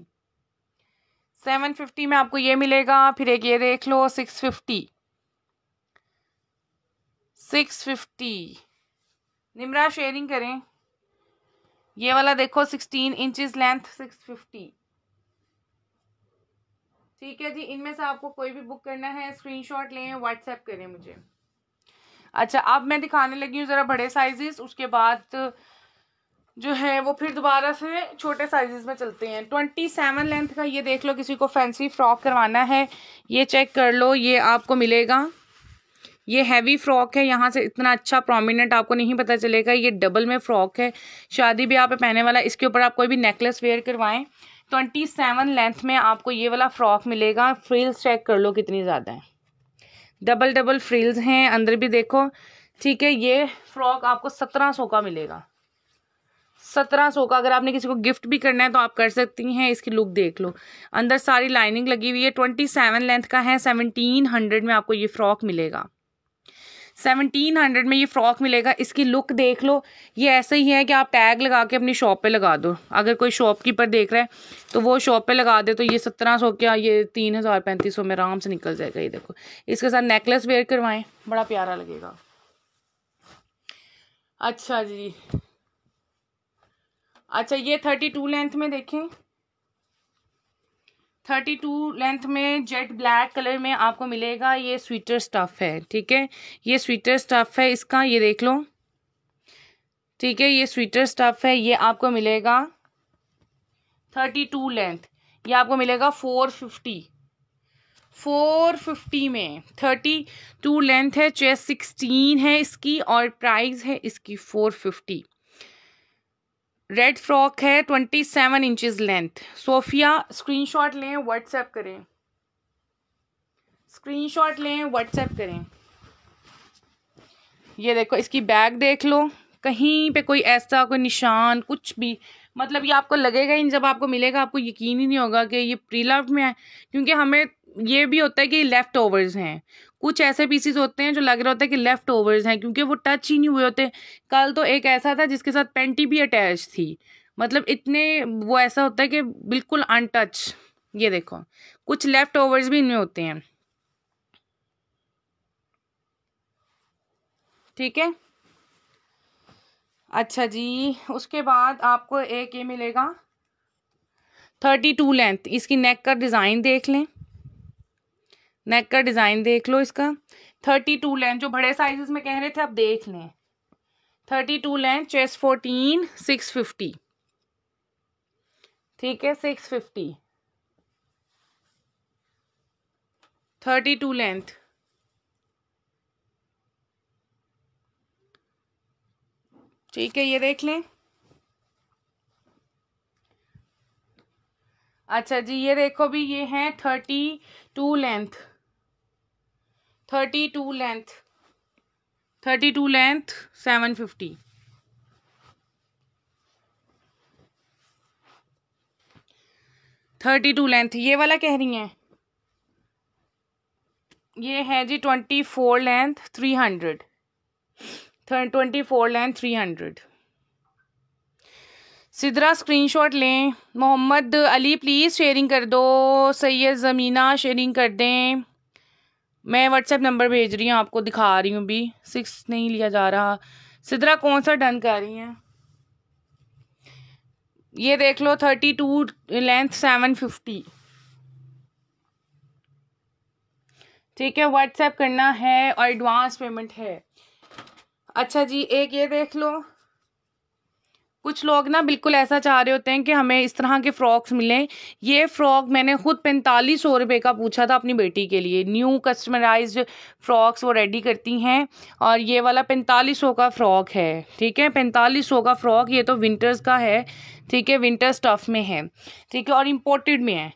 A: सेवन फिफ्टी में आपको ये मिलेगा, फिर एक ये देख लो, six fifty. Six fifty. Nimra sharing करें। ये वाला देखो sixteen inches length six fifty ठीक है जी, इनमें से आपको कोई भी बुक करना है स्क्रीनशॉट लें व्हाट्सएप करें मुझे। अच्छा अब मैं दिखाने लगी हूँ ज़रा बड़े साइजेस उसके बाद, जो है वो फिर दोबारा से छोटे साइजेस में चलते हैं। ट्वेंटी सेवन लेंथ का ये देख लो, किसी को फैंसी फ्रॉक करवाना है, ये चेक कर लो, ये आपको मिलेगा। ये हैवी फ्रॉक है, यहाँ से इतना अच्छा प्रोमिनेंट आपको नहीं पता चलेगा, ये डबल में फ्रॉक है। शादी भी आप पहने वाला, इसके ऊपर आप कोई भी नेकलेस वेयर करवाएँ ट्वेंटी सेवन लेंथ में आपको ये वाला फ्रॉक मिलेगा। फ्रिल्स चेक कर लो कितनी ज़्यादा है। डबल डबल फ्रिल्स हैं, अंदर भी देखो। ठीक है, ये फ्रॉक आपको सत्रह सौ का मिलेगा। सत्रह सौ का, अगर आपने किसी को गिफ्ट भी करना है तो आप कर सकती हैं, इसकी लुक देख लो। अंदर सारी लाइनिंग लगी हुई है ट्वेंटी सेवन लेंथ का है सेवनटीन हंड्रेड में आपको ये फ्रॉक मिलेगा। सेवनटीन हंड्रेड में ये फ्रॉक मिलेगा, इसकी लुक देख लो। ये ऐसा ही है कि आप टैग लगा के अपनी शॉप पे लगा दो। अगर कोई शॉपकीपर देख रहा है तो वो शॉप पे लगा दे तो ये सत्रह सौ क्या, ये तीन हज़ार पैंतीस सौ में आराम से निकल जाएगा। ये देखो, इसके साथ नेकलेस वेयर करवाएँ, बड़ा प्यारा लगेगा। अच्छा जी। अच्छा ये थर्टी टू लेंथ में देखें। थर्टी टू लेंथ में जेट ब्लैक कलर में आपको मिलेगा। ये स्वीटर स्टफ़ है, ठीक है? ये स्वीटर स्टफ़ है, इसका ये देख लो। ठीक है, ये स्वीटर स्टफ़ है, ये आपको मिलेगा थर्टी टू लेंथ। ये आपको मिलेगा फोर फिफ्टी। फोर फिफ्टी में थर्टी टू लेंथ है, चेस्ट सिक्सटीन है इसकी और प्राइस है इसकी फोर फिफ्टी। रेड फ्रॉक है twenty seven inches length Sofia screenshot लें व्हाट्सएप करें. स्क्रीनशॉट लें व्हाट्सएप करें. ये देखो, इसकी बैग देख लो. कहीं पे कोई ऐसा, कोई निशान, कुछ भी. मतलब ये आपको लगेगा ही जब आपको मिलेगा, आपको यकीन ही नहीं होगा कि ये प्री लव में है. क्योंकि हमें ये भी होता है कि लेफ़्ट ओवर्स हैं. कुछ ऐसे पीसीस होते हैं जो लग रहा होता है कि लेफ़्ट ओवर्स हैं, क्योंकि वो टच ही नहीं हुए होते। कल तो एक ऐसा था जिसके साथ पेंटी भी अटैच थी। मतलब इतने, वो ऐसा होता है कि बिल्कुल अनटच ये देखो, कुछ लेफ़्ट ओवर्स भी इनमें होते हैं। ठीक है? अच्छा जी, उसके बाद आपको एक ये मिलेगा। थर्टी टू लेंथ इसकी नेक का डिज़ाइन देख लें। नेक का डिज़ाइन देख लो इसका। थर्टी टू लेंथ जो बड़े साइजेस में कह रहे थे, आप देख लें। Thirty two length chest fourteen six fifty ठीक है six fifty thirty two length ठीक है, ये देख लें। अच्छा जी, ये देखो भी, ये है thirty two length thirty two length, thirty two length, seven fifty. Thirty two length, ये वाला कह रही हैं? ये है जी twenty four length, three hundred. Twenty four length, three hundred. Sidra, screenshot लें। मोहम्मद अली, प्लीज़ शेयरिंग कर दो। सैयद ज़मीना, शेयरिंग कर दें। मैं व्हाट्सएप नंबर भेज रही हूँ, आपको दिखा रही हूँ भी। सिक्स नहीं लिया जा रहा। सिद्रा, कौन सा डन कर रही हैं? ये देख लो thirty two length seven fifty ठीक है व्हाट्सएप करना है और एडवांस पेमेंट है। अच्छा जी, एक ये देख लो। कुछ लोग ना बिल्कुल ऐसा चाह रहे होते हैं कि हमें इस तरह के फ्रॉक्स मिलें। ये फ्रॉक मैंने खुद पैंतालीस सौ रुपये का पूछा था अपनी बेटी के लिए। न्यू कस्टमराइज फ्रॉक्स वो रेडी करती हैं और ये वाला पैंतालीस सौ का फ्रॉक है, ठीक है? पैंतालीस सौ का फ्रॉक ये तो विंटर्स का है, ठीक है? विंटर स्टफ़ में है, ठीक है? और इम्पोर्टेड में है,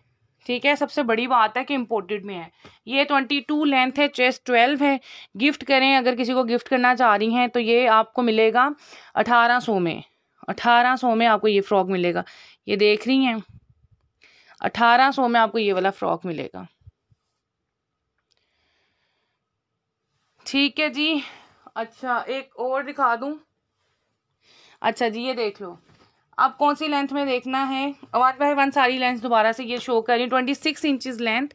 A: ठीक है? सबसे बड़ी बात है कि इम्पोर्टेड में है। ये ट्वेंटी टू लेंथ है चेस्ट ट्वेल्व है। गिफ्ट करें, अगर किसी को गिफ्ट करना चाह रही हैं तो ये आपको मिलेगा अठारह सौ में। अठारह सौ में आपको ये फ्रॉक मिलेगा। ये देख रही हैं? अठारह सौ में आपको ये वाला फ्रॉक मिलेगा। ठीक है जी। अच्छा एक और दिखा दूँ। अच्छा जी, ये देख लो। आप कौन सी लेंथ में देखना है? वन बाय वन सारी लेंथ दोबारा से ये शो कर रही हूँ। ट्वेंटी सिक्स इंचज़ लेंथ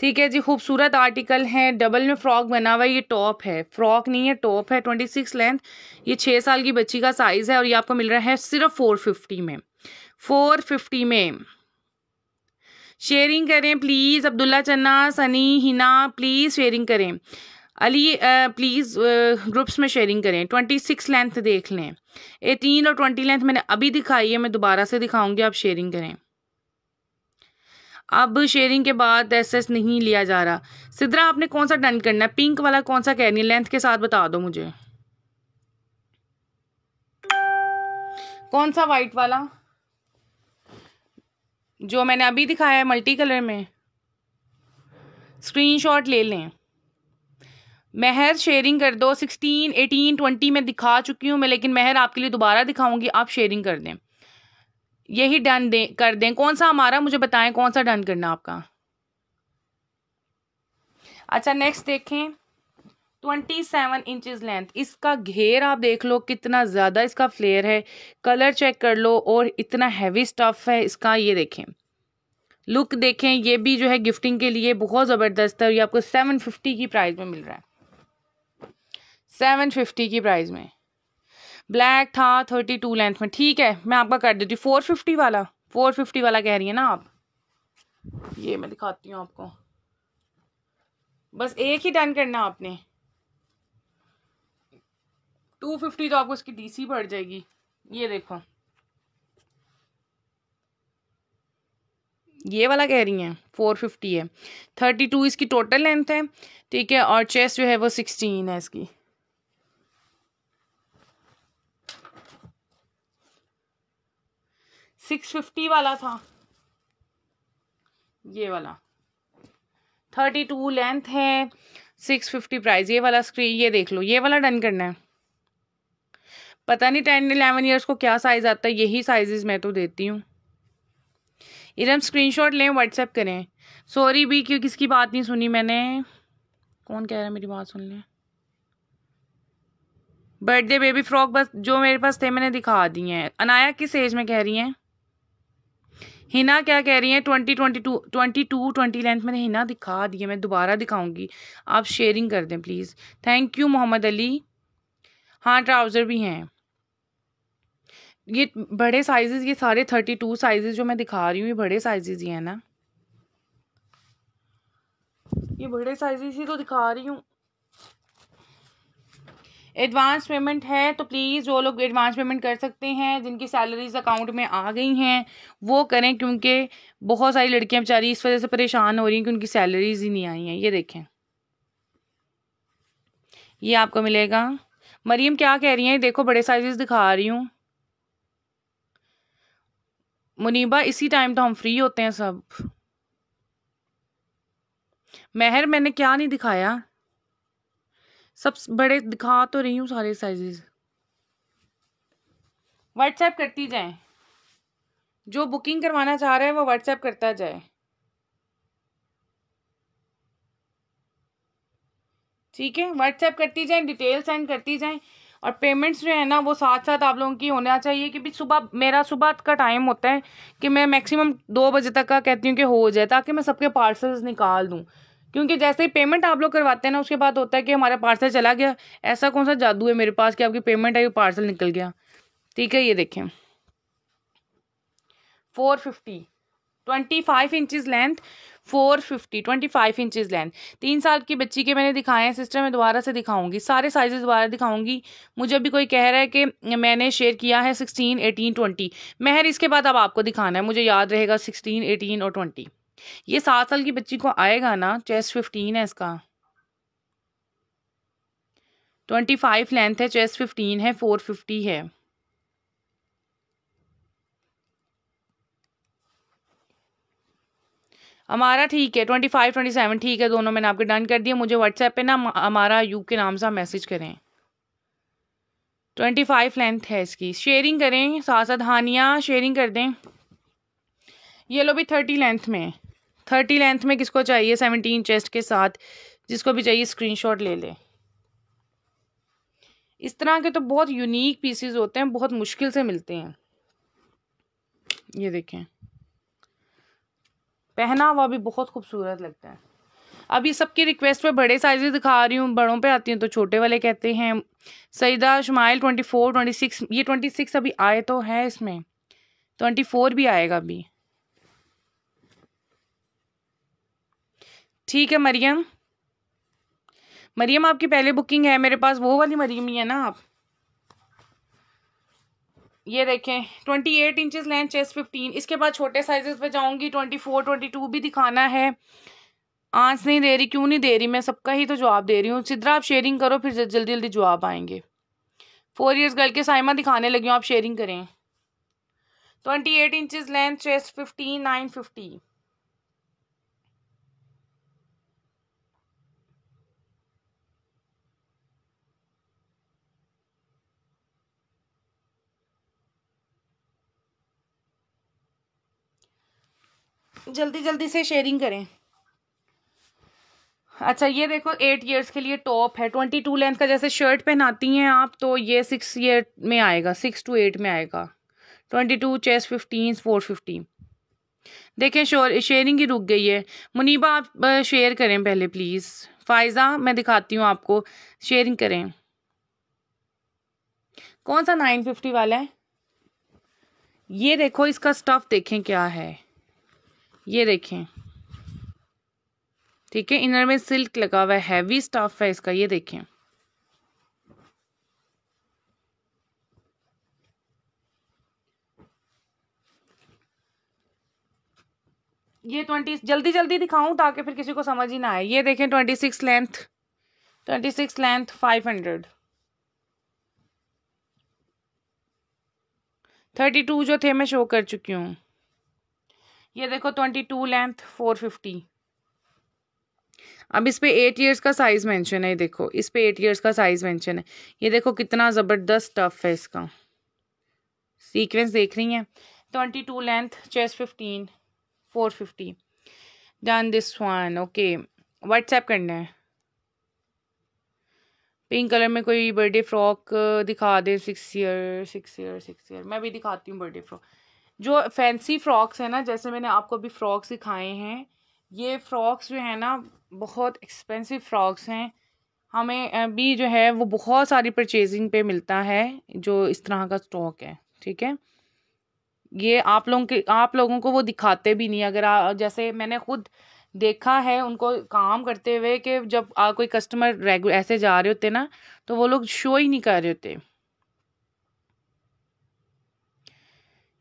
A: ठीक है जी, खूबसूरत आर्टिकल है डबल में फ्रॉक बना हुआ, ये टॉप है। फ्रॉक नहीं है टॉप है ट्वेंटी सिक्स लेंथ ये छः साल की बच्ची का साइज़ है और ये आपको मिल रहा है सिर्फ़ फोर फिफ्टी में। फोर फिफ्टी में। शेयरिंग करें please Abdullah Channa, Sunny, Hina please sharing करें। अली प्लीज़ ग्रुप्स में शेयरिंग करें। ट्वेंटी सिक्स लेंथ देख लें। एटीन और ट्वेंटी लेंथ मैंने अभी दिखाई है, मैं दोबारा से दिखाऊँगी, आप शेयरिंग करें। अब शेयरिंग के बाद एस एस नहीं लिया जा रहा। सिद्रा, आपने कौन सा डन करना है? पिंक वाला कौन सा कहनी है? लेंथ के साथ बता दो मुझे। कौन सा वाइट वाला? जो मैंने अभी दिखाया है मल्टी कलर में। स्क्रीनशॉट ले लें। महर शेयरिंग कर दो। सिक्सटीन एटीन ट्वेंटी में दिखा चुकी हूँ मैं, लेकिन महर आपके लिए दोबारा दिखाऊँगी। आप शेयरिंग कर दें। यही डन दे, कर दें। कौन सा हमारा? मुझे बताएँ, कौन सा डन करना आपका? अच्छा नेक्स्ट देखें। ट्वेंटी सेवन इंचज लेंथ इसका घेर आप देख लो, कितना ज़्यादा इसका फ्लेयर है। कलर चेक कर लो और इतना हैवी स्टफ़ है इसका, ये देखें। लुक देखें, ये भी जो है गिफ्टिंग के लिए बहुत ज़बरदस्त है ये आपको सेवन फिफ्टी की प्राइस में मिल रहा है। सेवन फिफ्टी की प्राइस में। ब्लैक था थर्टी टू लेंथ में। ठीक है, मैं आपका कर देती हूँ। फोर फिफ्टी वाला। फोर फिफ्टी वाला कह रही है ना आप? ये मैं दिखाती हूँ आपको। बस एक ही डन करना आपने। टू फिफ्टी तो आपको इसकी डीसी पड़ जाएगी। ये देखो। ये वाला कह रही हैं फोर फिफ्टी है। थर्टी टू इसकी टोटल लेंथ है। ठीक है, और चेस्ट जो है वो सिक्सटीन है इसकी। सिक्स फिफ्टी वाला था। ये वाला। थर्टी टू लेंथ है, सिक्स फिफ्टी प्राइस। ये वाला स्क्रीन ये देख लो, ये वाला डन करना है। पता नहीं टेन इलेवन ईयर्स को क्या साइज़ आता है, यही साइजेस मैं तो देती हूँ। इधर स्क्रीनशॉट लें व्हाट्सएप करें। सॉरी भी, क्यों किसकी बात नहीं सुनी मैंने? कौन कह रहा है मेरी बात सुन लें? बर्थडे बेबी फ्रॉक बस, जो मेरे पास थे, मैंने दिखा दिए हैं। अनाया किस एज में कह रही हैं? हिना क्या कह रही हैं? Twenty twenty two twenty two, twenty length मैंने हिना दिखा दी है, मैं दोबारा दिखाऊँगी। आप शेयरिंग कर दें please thank you Mohammad Ali हाँ ट्राउज़र भी हैं। ये बड़े साइजेस ये सारे थर्टी टू साइजेस जो मैं दिखा रही हूँ, ये बड़े साइजेस ही हैं ना। ये बड़े साइजेस ही तो दिखा रही हूँ। एडवांस पेमेंट है तो प्लीज़ जो लोग एडवांस पेमेंट कर सकते हैं, जिनकी सैलरीज अकाउंट में आ गई हैं, वो करें, क्योंकि बहुत सारी लड़कियाँ बेचारी इस वजह से परेशान हो रही हैं कि उनकी सैलरीज ही नहीं आई हैं। ये देखें। ये आपको मिलेगा। मरियम, क्या कह रही हैं? देखो, बड़े साइजेस दिखा रही हूँ। मुनीबा, इसी टाइम तो हम फ्री होते हैं सब। महर, मैंने क्या नहीं दिखाया? सब बड़े दिखा तो रही हूँ सारे साइजेस व्हाट्सएप करती जाए। जो बुकिंग करवाना चाह रहा है, वो व्हाट्सएप करता जाए। ठीक है? व्हाट्सएप करती जाए डिटेल सेंड करती जाए। और पेमेंट्स जो है ना, वो साथ साथ आप लोगों की होना चाहिए कि भी सुबह, मेरा सुबह का टाइम होता है कि मैं मैक्सिमम दो बजे तक का कहती हूँ कि हो जाए, ताकि मैं सबके पार्सल्स निकाल दूँ। क्योंकि जैसे ही पेमेंट आप लोग करवाते हैं ना, उसके बाद होता है कि हमारा पार्सल चला गया। ऐसा कौन सा जादू है मेरे पास कि आपकी पेमेंट आई पार्सल निकल गया। ठीक है, ये देखें। Four fifty twenty five inches length four fifty twenty five inches length तीन साल की बच्ची के मैंने दिखाए हैं सिस्टर मैं दोबारा से दिखाऊँगी। सारे साइजेस दोबारा दिखाऊँगी। मुझे अभी कोई कह रहा है कि मैंने शेयर किया है सिक्सटीन एटीन ट्वेंटी महर इसके बाद अब आपको दिखाना है। मुझे याद रहेगा सिक्सटीन एटीन और ट्वेंटी ये सात साल की बच्ची को आएगा ना चेस्ट फिफ्टीन है इसका। ट्वेंटी फाइव लेंथ है चेस्ट फिफ्टीन है फोर फिफ्टी है। हमारा ठीक है ट्वेंटी फाइव ट्वेंटी सेवन ठीक है, दोनों मैंने आपके डन कर दिया मुझे व्हाट्सएप पे ना हमारा यू के नाम से मैसेज करें। ट्वेंटी फाइव लेंथ है इसकी। शेयरिंग करें साथ साथ हानिया शेयरिंग कर दें। ये लो भी थर्टी लेंथ में। थर्टी लेंथ में किसको चाहिए? सेवनटीन चेस्ट के साथ जिसको भी चाहिए स्क्रीनशॉट ले लें। इस तरह के तो बहुत यूनिक पीसेस होते हैं, बहुत मुश्किल से मिलते हैं। ये देखें। पहना हुआ भी बहुत खूबसूरत लगता है। अभी सबकी रिक्वेस्ट पे बड़े साइजेस दिखा रही हूँ, बड़ों पे आती हैं तो छोटे वाले कहते हैं। Saeeda Shumail twenty four twenty six ये ट्वेंटी सिक्स अभी आए तो है इसमें। ट्वेंटी फोर भी आएगा अभी। ठीक है, मरियम। मरियम, आपकी पहले बुकिंग है मेरे पास। वो वाली मरियम ही है ना आप? ये देखें twenty eight inches length chest fifteen इसके बाद छोटे साइजेस पे जाऊँगी ट्वेंटी फोर ट्वेंटी टू भी दिखाना है। आंस नहीं दे रही, क्यों नहीं दे रही? मैं सबका ही तो जवाब दे रही हूँ। सिद्रा, आप शेयरिंग करो, फिर जल्दी जल्दी जवाब आएँगे। फोर इयर्स गर्ल के साइमा दिखाने लगी हूँ, आप शेयरिंग करें। Twenty eight inches length chest fifteen nine fifty जल्दी जल्दी से शेयरिंग करें। अच्छा ये देखो एट ईयर्स के लिए टॉप है। ट्वेंटी टू लेंथ का जैसे शर्ट पहनाती हैं आप तो ये सिक्स ईयर में आएगा सिक्स टू एट में आएगा। Twenty two chest fifteen four fifteen देखें शोर शेयरिंग ही रुक गई है। मुनीबा, आप शेयर करें पहले प्लीज़ फ़ायज़ा मैं दिखाती हूँ आपको। शेयरिंग करें। कौन सा नाइन फिफ्टी वाला है? ये देखो, इसका स्टफ़ देखें क्या है। ये देखें। ठीक है, इनर में सिल्क लगा हुआ है हैवी स्टफ़ है इसका, ये देखें। ये ट्वेंटी जल्दी जल्दी दिखाऊँ ताकि फिर किसी को समझ ही ना आए। ये देखें twenty six length twenty six length five hundred thirty two जो थे मैं शो कर चुकी हूँ। ये देखो twenty two length four fifty अब इस पे एट ईयर्स का साइज़ मेंशन है देखो। इस पे एट ईयर्स का साइज़ मेंशन है। ये देखो कितना ज़बरदस्त टफ है इसका। सीक्वेंस देख रही हैं? Twenty two length chest fifteen four fifty done this one okay WhatsApp करना है। पिंक कलर में कोई बर्थडे फ्रॉक दिखा दे six year six year six year मैं भी दिखाती हूँ बर्थडे फ्रॉक जो फैंसी फ्रॉक्स हैं ना जैसे मैंने आपको अभी फ्रॉक्स दिखाए हैं ये फ्रॉक्स जो है ना बहुत एक्सपेंसिव फ्रॉक्स हैं। हमें अभी जो है वो बहुत सारी परचेजिंग पे मिलता है जो इस तरह का स्टॉक है ठीक है? ये आप लोगों के आप लोगों को वो दिखाते भी नहीं। अगर आ, जैसे मैंने खुद देखा है उनको काम करते हुए कि जब आ, कोई कस्टमर रेगुलर ऐसे जा रहे होते ना तो वो लोग शो ही नहीं कर रहे होते।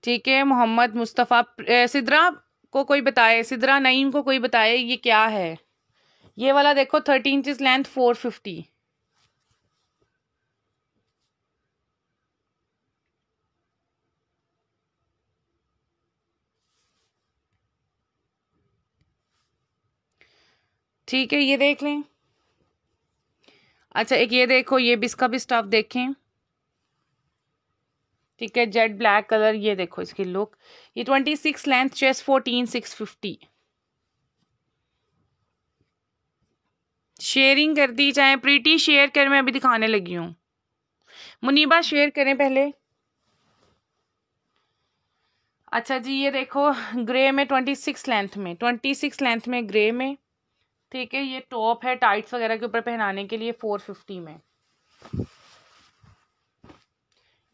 A: ठीक है, मोहम्मद मुस्तफ़ा सिद्रा को कोई बताए, सिद्रा नईम को कोई बताए, ये क्या है? ये वाला देखो thirty inch length four fifty ठीक है, ये देख लें। अच्छा एक ये देखो, ये भी, इसका भी स्टफ़ देखें। ठीक है जेड ब्लैक कलर ये देखो इसकी लुक ये twenty six length chest fourteen six fifty sharing कर दी चाहे प्रीटी शेयर कर, मैं अभी दिखाने लगी हूँ. मुनीबा शेयर करें पहले. अच्छा जी, ये देखो ग्रे में ट्वेंटी सिक्स लेंथ में ट्वेंटी सिक्स लेंथ में ग्रे में. ठीक है, ये टॉप है टाइट्स वगैरह के ऊपर पहनाने के लिए फोर फिफ्टी में.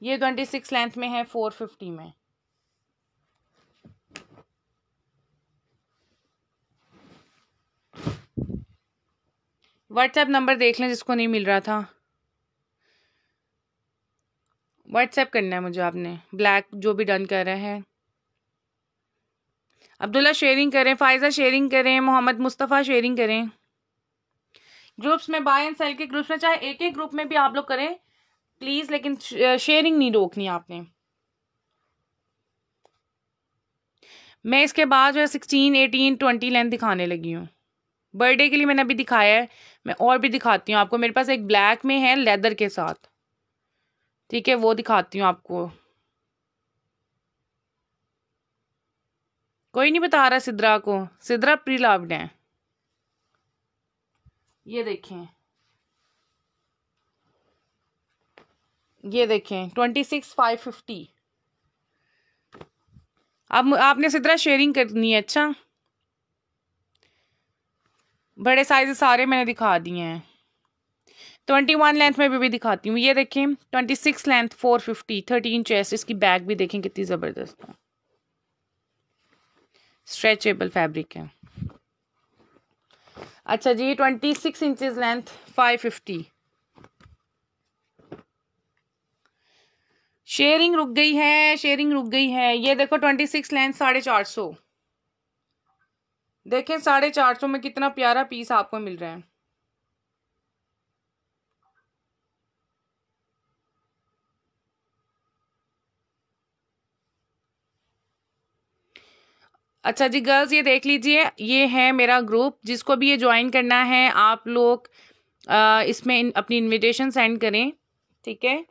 A: ये ट्वेंटी सिक्स लेंथ में है, फोर फिफ्टी में। व्हाट्सएप नंबर देख लें जिसको नहीं मिल रहा था। व्हाट्सएप करना है मुझे आपने। ब्लैक जो भी डन कर रहे हैं। अब्दुल्ला शेयरिंग करें फ़ायज़ा शेयरिंग करें, मोहम्मद मुस्तफ़ा शेयरिंग करें। ग्रुप्स में बाय एंड सेल के ग्रुप्स में, चाहे एक एक ग्रुप में भी आप लोग करें प्लीज़ लेकिन शेयरिंग नहीं रोकनी आपने। मैं इसके बाद जो है सिक्सटीन एटीन ट्वेंटी लेंथ दिखाने लगी हूँ। बर्थडे के लिए मैंने अभी दिखाया है। मैं और भी दिखाती हूँ आपको। मेरे पास एक ब्लैक में है लेदर के साथ। ठीक है, वो दिखाती हूँ आपको। कोई नहीं बता रहा सिद्रा को। सिद्रा प्री लाव्ड है। ये देखें। ये देखें ट्वेंटी सिक्स फाइव फिफ्टी अब आपने सिद्रा शेयरिंग करनी है अच्छा? बड़े साइज़ सारे मैंने दिखा दिए हैं। ट्वेंटी वन लेंथ में भी, भी दिखाती हूँ। ये देखें twenty six length four fifty thirteen chest इसकी बैग भी देखें कितनी ज़बरदस्त है। स्ट्रेचेबल फैब्रिक है। अच्छा जी twenty six inches length five fifty sharing रुक गई है शेयरिंग रुक गई है। ये देखो ट्वेंटी सिक्स लेंथ साढ़े चार सौ। देखें साढ़े चार सौ में कितना प्यारा पीस आपको मिल रहा है। अच्छा जी गर्ल्स ये देख लीजिए, ये है मेरा ग्रुप जिसको भी ये ज्वाइन करना है, आप लोग इसमें अपनी इनविटेशन सेंड करें, ठीक है?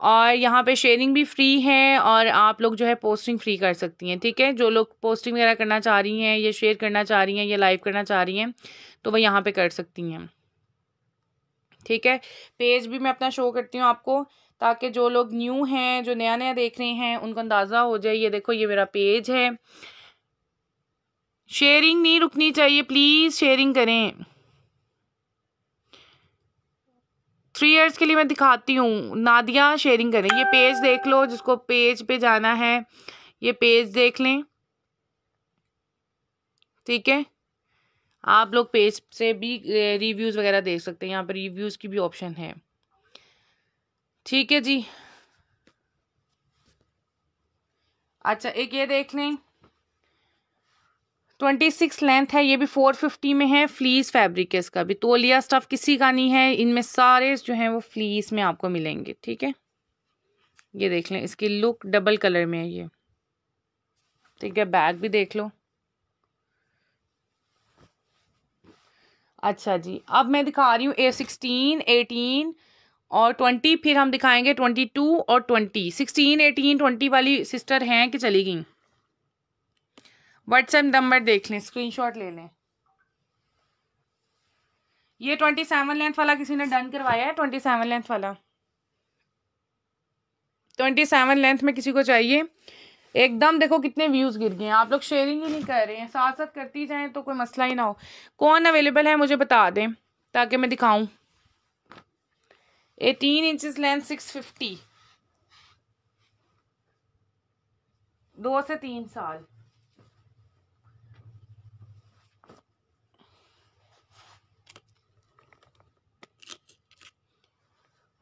A: और यहाँ पे शेयरिंग भी फ्री है और आप लोग जो है पोस्टिंग फ्री कर सकती हैं, ठीक है? जो लोग पोस्टिंग वगैरह करना चाह रही हैं या शेयर करना चाह रही हैं या लाइव करना चाह रही हैं तो वह यहाँ पे कर सकती हैं। ठीक है? पेज भी मैं अपना शो करती हूँ आपको, ताकि जो लोग न्यू हैं, जो नया नया देख रहे हैं, उनको अंदाज़ा हो जाए, ये देखो, ये मेरा पेज है। शेयरिंग नहीं रुकनी चाहिए प्लीज़ शेयरिंग करें। थ्री इयर्स के लिए मैं दिखाती हूँ। नादिया शेयरिंग करें। ये पेज देख लो, जिसको पेज पे जाना है, ये पेज देख लें। ठीक है? आप लोग पेज से भी रिव्यूज़ वगैरह देख सकते हैं। यहाँ पर रिव्यूज़ की भी ऑप्शन है। ठीक है जी। अच्छा एक ये देख लें। ट्वेंटी सिक्स लेंथ है, ये भी फोर फिफ्टी में है फ्लीस फैब्रिक है इसका भी। तोलिया स्टफ़ किसी का नहीं है, इनमें सारे जो हैं वो फ्लीस में आपको मिलेंगे, ठीक है? ये देख लें, इसकी लुक डबल कलर में है ये। ठीक है बैग भी देख लो। अच्छा जी, अब मैं दिखा रही हूँ ए सिक्सटीन एटीन और ट्वेंटी फिर हम दिखाएँगे ट्वेंटी टू और ट्वेंटी सिक्सटीन एटीन ट्वेंटी वाली सिस्टर हैं कि चली गई? व्हाट्सएप नंबर देख लें स्क्रीनशॉट ले लें। ये ट्वेंटी सेवन लेंथ वाला किसी ने डन करवाया है? ट्वेंटी सेवन लेंथ वाला। ट्वेंटी सेवन लेंथ में किसी को चाहिए? एकदम देखो कितने व्यूज़ गिर गए हैं। आप लोग शेयरिंग ही नहीं कर रहे हैं। साथ साथ करती जाएँ तो कोई मसला ही ना हो। कौन अवेलेबल है मुझे बता दें, ताकि मैं दिखाऊँ। Eighteen inches length six fifty दो से तीन साल।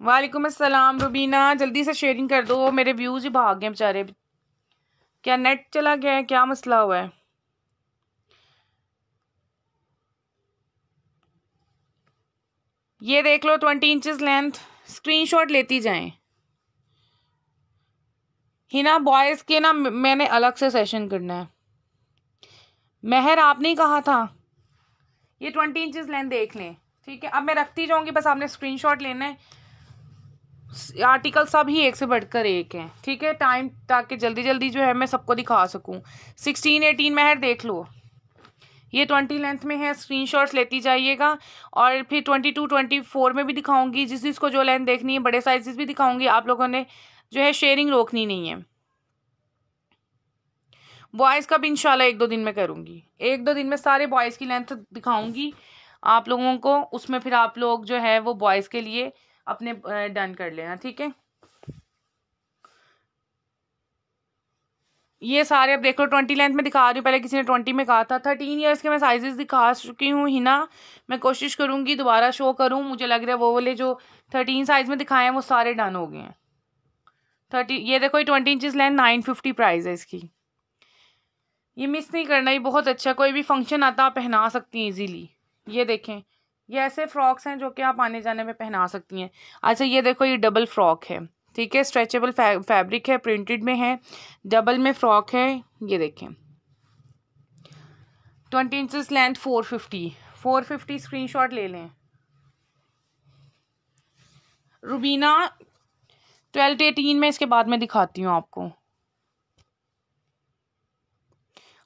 A: वालेकुम अस्सलाम, रुबीना। जल्दी से शेयरिंग कर दो। मेरे व्यूज़ ही भाग गए बेचारे। क्या नेट चला गया है? क्या मसला हुआ है? ये देख लो ट्वेंटी इंचज लेंथ स्क्रीनशॉट लेती जाएँ। हिना बॉयज़ के ना, मैंने अलग से सेशन करना है। महर आपने ही कहा था। ये ट्वेंटी इंचज लेंथ देख लें। ठीक है? अब मैं रखती जाऊँगी, बस आपने स्क्रीनशॉट लेना है। आर्टिकल सब ही एक से बढ़कर एक हैं, ठीक है? टाइम ताकि जल्दी जल्दी जो है मैं सबको दिखा सकूँ। सिक्सटीन एटीन महर देख लो। ये ट्वेंटी लेंथ में है स्क्रीनशॉट्स लेती जाइएगा। और फिर ट्वेंटी टू ट्वेंटी फोर में भी दिखाऊँगी। जिस जिसको जो लेंथ देखनी है, बड़े साइजेस भी दिखाऊँगी। आप लोगों ने जो है शेयरिंग रोकनी नहीं है। बॉयज़ का भी इंशाल्लाह एक दो दिन में करूँगी। एक दो दिन में सारे बॉयज़ की लेंथ दिखाऊँगी आप लोगों को। उसमें फिर आप लोग जो है वो बॉयज़ के लिए अपने डन कर लेना, ठीक है? ये सारे अब देखो ट्वेंटी लेंथ में दिखा रही हूँ, पहले किसी ने ट्वेंटी में कहा था। थर्टीन ईयर्स के मैं साइजेस दिखा चुकी हूँ, हिना। मैं कोशिश करूँगी दोबारा शो करूँ, मुझे लग रहा है वो वाले जो थर्टीन साइज़ में दिखाए हैं, वो सारे डन हो गए हैं। थर्टी ये देखो, ये twenty inches length nine fifty price है इसकी। ये मिस नहीं करना, ये बहुत अच्छा कोई भी फ़ंक्शन आता, आप पहना सकती हैं इजीली ये देखें ये ऐसे फ्रॉक्स हैं जो कि आप आने जाने में पहना सकती हैं। अच्छा ये देखो, ये डबल फ्रॉक है, ठीक है? स्ट्रेचेबल फैब्रिक है, प्रिंटेड में है, डबल में फ्रॉक है, ये देखें। Twenty inches length, four fifty. Four fifty screenshot ले लें। रुबीना, ट्वेल्व एटीन में इसके बाद में दिखाती हूँ आपको।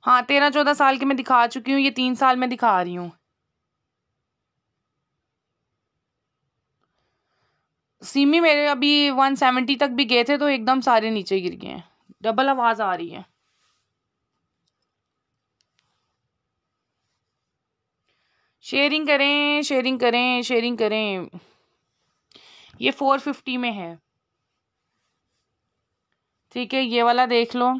A: हाँ तेरह चौदह साल की मैं दिखा चुकी हूँ, ये तीन साल में दिखा रही हूँ। सीमी मेरे अभी वन सेवेंटी तक भी गए थे तो एकदम सारे नीचे गिर गए हैं। डबल आवाज़ आ रही है। शेयरिंग करें शेयरिंग करें शेयरिंग करें। ये फोर फिफ्टी में है। ठीक है, ये वाला देख लो।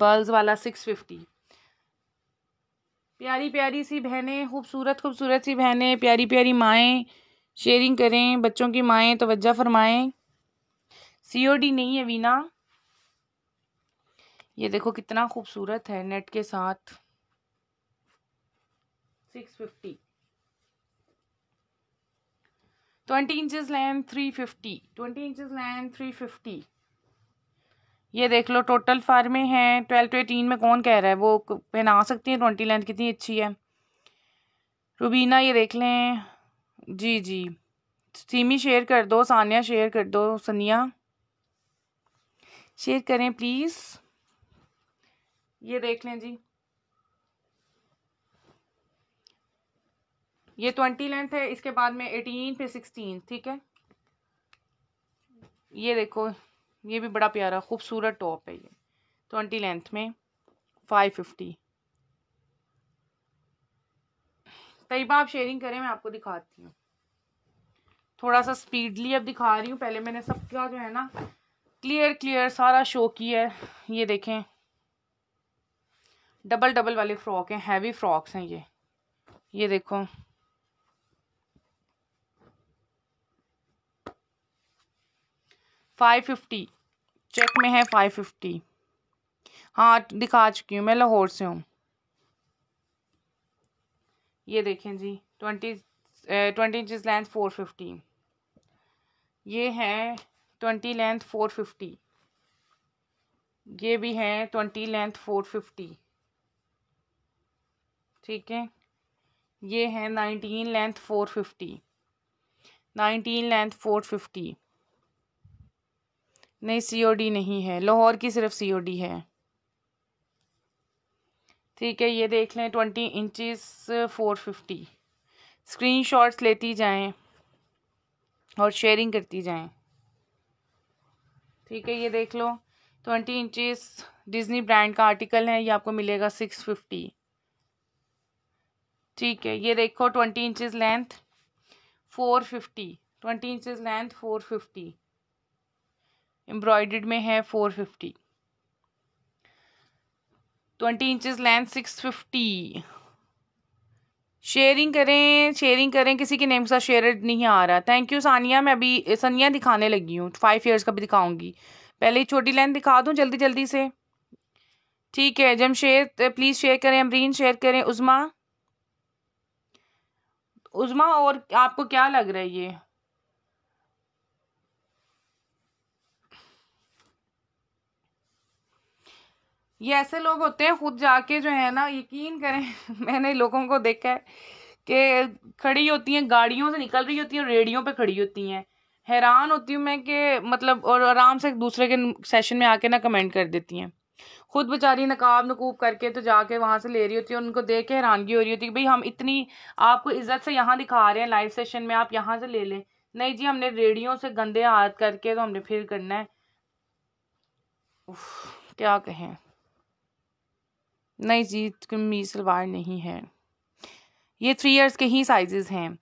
A: पर्ल्स वाला सिक्स फिफ्टी प्यारी प्यारी सी बहनें, खूबसूरत खूबसूरत सी बहनें प्यारी प्यारी माएँ शेयरिंग करें, बच्चों की माएँ तवज्जो फरमाएँ। सीओडी नहीं है, वीना। ये देखो कितना खूबसूरत है नेट के साथ। Six fifty twenty inches length three fifty twenty inches length three fifty ये देख लो टोटल फार में है। ट्वेल्व टू एटीन में कौन कह रहा है? वो पहना सकती है ट्वेंटी लेंथ कितनी अच्छी है। रुबीना, ये देख लें। जी जी। सीमी शेयर कर दो। सानिया शेयर कर दो। सनिया शेयर करें प्लीज़ ये देख लें जी। ये ट्वेंटी लेंथ है। इसके बाद में एटीन फिर सिक्सटीन ठीक है? ये देखो, ये भी बड़ा प्यारा, खूबसूरत टॉप है ये। ट्वेंटी लेंथ में फाइव फिफ्टी तयबा आप शेयरिंग करें, मैं आपको दिखाती हूँ। थोड़ा सा स्पीडली अब दिखा रही हूँ। पहले मैंने सबका जो है ना क्लियर क्लियर सारा शो किया है। ये देखें। डबल डबल वाले फ्रॉक हैं हैवी फ्रॉक्स हैं ये। ये देखो। फाइव फिफ्टी चेक में है फाइव फिफ्टी हाँ दिखा चुकी हूँ, मैं लाहौर से हूँ। ये देखें जी, twenty twenty inches length four fifty. ये है ट्वेंटी लेंथ फोर फिफ्टी। ये भी है ट्वेंटी लेंथ फोर फिफ्टी। ठीक है? ये है nineteen length four fifty. Nineteen length four fifty. नहीं सीओडी नहीं है। लाहौर की सिर्फ़ सीओडी है। ठीक है, ये देख लें twenty inches four fifty screenshots लेती जाएँ और शेयरिंग करती जाएँ। ठीक है, ये देख लो ट्वेंटी इंचज़ डिज़नी ब्रांड का आर्टिकल है, ये आपको मिलेगा सिक्स फिफ्टी ठीक है, ये देखो twenty inches length four fifty twenty inches length four fifty embroidery में है four fifty twenty inches length six fifty. Sharing करें शेयरिंग करें, किसी के नेम के साथ शेयर नहीं आ रहा। Thank you Sania. मैं अभी, सनिया दिखाने लगी हूँ। फाइव ईयर्स का भी दिखाऊँगी। पहले छोटी लेंथ दिखा दूँ, जल्दी जल्दी से। ठीक है जम शेयर प्लीज़ शेयर करें, अमरीन शेयर करें। उज़मा? उज़मा, और आपको क्या लग रहा है ये? ये ऐसे लोग होते हैं खुद जाके जो है ना यकीन करें [LAUGHS] मैंने लोगों को देखा है कि खड़ी होती हैं गाड़ियों से निकल रही होती हैं रेडियो पे खड़ी होती हैं। हैरान होती हूँ मैं कि मतलब और आराम से एक दूसरे के सेशन में आके ना कमेंट कर देती हैं। खुद बेचारी नकाब नकूब करके तो जाके वहाँ से ले रही होती है उनको देख के हैरानगी हो रही होती है भाई हम इतनी आपको इज़्ज़त से यहाँ दिखा रहे हैं लाइव सेशन में आप यहाँ से ले लें। नहीं जी हमने रेडियो से गंदे हाथ करके तो हमने फिर करना है। उफ, क्या कहें। नहीं जी कमीज सलवार नहीं है। ये थ्री इयर्स के ही साइजेस हैं।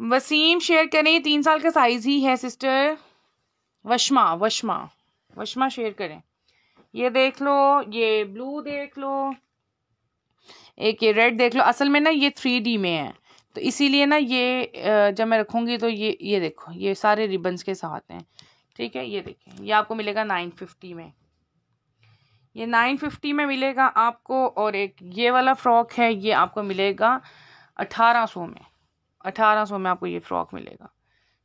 A: वसीम शेयर करें, तीन साल का साइज़ ही है सिस्टर वशमा वशमा वशमा शेयर करें। ये देख लो, ये ब्लू देख लो, एक ये रेड देख लो। असल में ना ये थ्री डी में है। तो इसीलिए ना ये जब मैं रखूँगी तो ये ये देखो, ये सारे रिबन्स के साथ हैं। ठीक है, ये देखें। ये आपको मिलेगा नाइन फिफ्टी में। ये नाइन फिफ्टी में मिलेगा आपको और एक ये वाला फ़्रॉक है, ये आपको मिलेगा अठारह सौ में। अठारह सौ में आपको ये फ़्रॉक मिलेगा।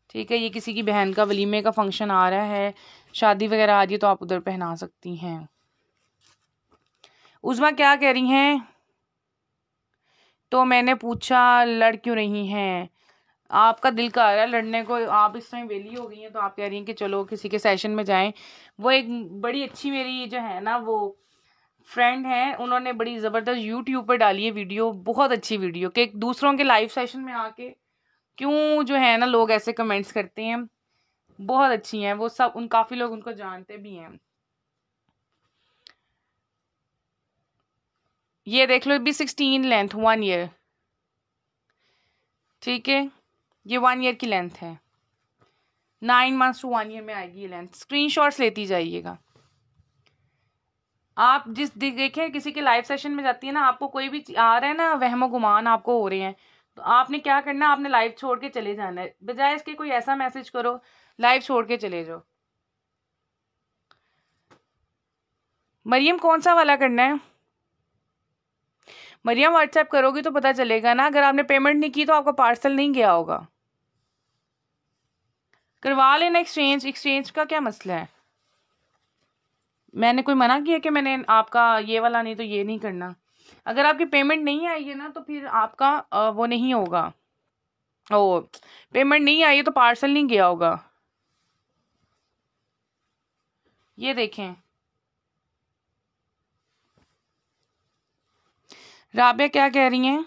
A: ठीक है, ये किसी की बहन का, वलीमे का फ़ंक्शन आ रहा है। शादी वगैरह आ रही है तो आप उधर पहना सकती हैं। उज़मा क्या कह रही हैं? तो मैंने पूछा, लड़ क्यों रही हैं? आपका दिल कर रहा है लड़ने को, आप इस टाइम वेली हो गई हैं तो आप कह रही हैं कि चलो किसी के सेशन में जाएँ। वो एक बड़ी अच्छी मेरी जो है ना, वो फ्रेंड है, उन्होंने बड़ी ज़बरदस्त यूट्यूब पर डाली है वीडियो बहुत अच्छी वीडियो कि दूसरों के लाइव सेशन में आके क्यों जो है ना लोग ऐसे कमेंट्स करते हैं। बहुत अच्छी हैं, वो सब, उन काफ़ी लोग उनको जानते भी हैं। ये देख लो B sixteen length one year ठीक है? ये वन ईयर की लेंथ है। Nine months to one year में आएगी ये लेंथ स्क्रीन शॉट्स लेती जाइएगा। आप जिस देखें, किसी के लाइव सेशन में जाती है ना, आपको कोई भी आ रहा है ना, वहमो गुमान आपको हो रहे हैं तो आपने क्या करना, आपने लाइव छोड़ के चले जाना है। बजाय इसके कोई ऐसा मैसेज करो लाइव छोड़ के चले जाओ। मरियम, कौन सा वाला करना है? मरियम व्हाट्सएप करोगी तो पता चलेगा ना। अगर आपने पेमेंट नहीं की तो आपका पार्सल नहीं गया होगा। करवा लेना एक्सचेंज एक्सचेंज का क्या मसला है? मैंने कोई मना किया कि मैंने आपका ये वाला नहीं तो ये नहीं करना? अगर आपकी पेमेंट नहीं आई है ना तो फिर आपका वो नहीं होगा। ओ पेमेंट नहीं आई है तो पार्सल नहीं गया होगा। ये देखें। राबिया क्या कह रही हैं?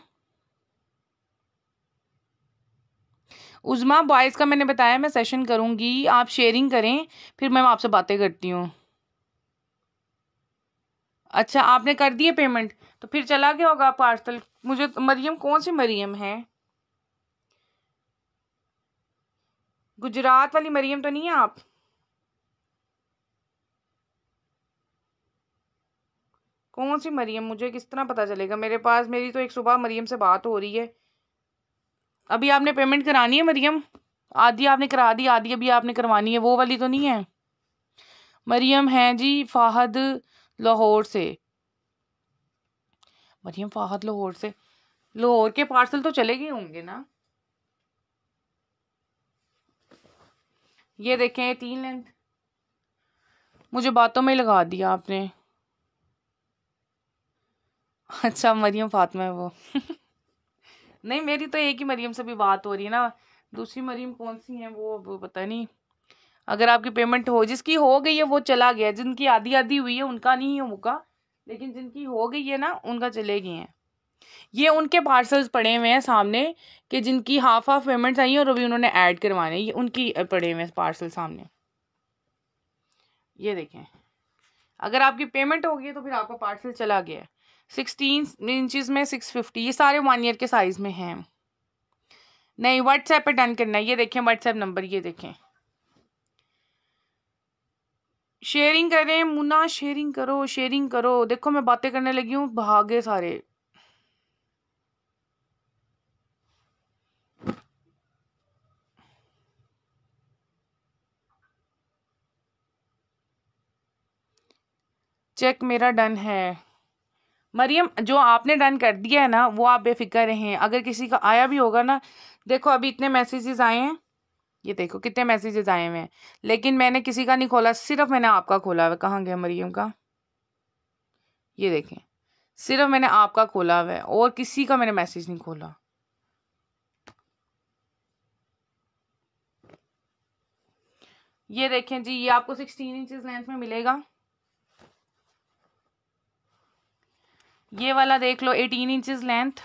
A: उज़मा बॉयज़ का मैंने बताया, मैं सेशन करूँगी, आप शेयरिंग करें, फिर मैं आपसे बातें करती हूँ। अच्छा आपने कर दिए पेमेंट तो फिर चला गया होगा पार्सल मुझे तो मरियम, कौन सी मरियम है? गुजरात वाली मरियम तो नहीं है आप? कौन सी मरियम? मुझे किस तरह पता चलेगा? मेरे पास, मेरी तो एक सुबह मरियम से बात हो रही है। अभी आपने पेमेंट करानी है मरियम? आधी आपने करा दी, आधी अभी आपने करवानी है। वो वाली तो नहीं है। मरियम है जी फाहद लाहौर से। मरियम फाहद लाहौर से। लाहौर के पार्सल तो चले गए होंगे ना? ये देखें तीन लेंथ मुझे बातों में लगा दिया आपने। [LAUGHS] अच्छा मरियम फातिमा है वो। [LAUGHS] नहीं मेरी तो एक ही मरियम से भी बात हो रही है ना। दूसरी मरियम कौन सी है वो, वो पता नहीं। अगर आपकी पेमेंट हो जिसकी हो गई है वो चला गया। जिनकी आधी आधी हुई है उनका नहीं होगा लेकिन जिनकी हो गई है ना उनका चले गए हैं। ये उनके पार्सल्स पड़े हुए हैं सामने कि जिनकी हाफ़ हाफ़ पेमेंट्स आई हैं और अभी उन्होंने ऐड करवाने। ये उनकी पड़े हुए हैं पार्सल सामने। ये देखें। अगर आपकी पेमेंट हो गई तो फिर आपका पार्सल चला गया है। सिक्सटीन इंचज़ में सिक्स फिफ्टी ये सारे वन ईयर के साइज़ में हैं। नहीं व्हाट्सएप पे डन करना है। ये देखें व्हाट्सएप नंबर ये देखें। शेयरिंग करें, मुन्ना शेयरिंग करो शेयरिंग करो। देखो, मैं बातें करने लगी हूँ, भागे सारे। चेक मेरा डन है। मरियम, जो आपने डन कर दिया है ना, वो आप बेफिक्र रहें। अगर किसी का आया भी होगा ना, देखो अभी इतने मैसेजेस आए हैं। ये देखो कितने मैसेजेस आए हुए हैं। लेकिन मैंने किसी का नहीं खोला, सिर्फ़ मैंने आपका खोला हुआ कहाँ गया मरियम का? ये देखें। सिर्फ़ मैंने आपका खोला हुआ है और किसी का मैंने मैसेज नहीं खोला। ये देखें जी, ये आपको सिक्सटीन इंचज लेंथ में मिलेगा। ये वाला देख लो एटीन इंचज लेंथ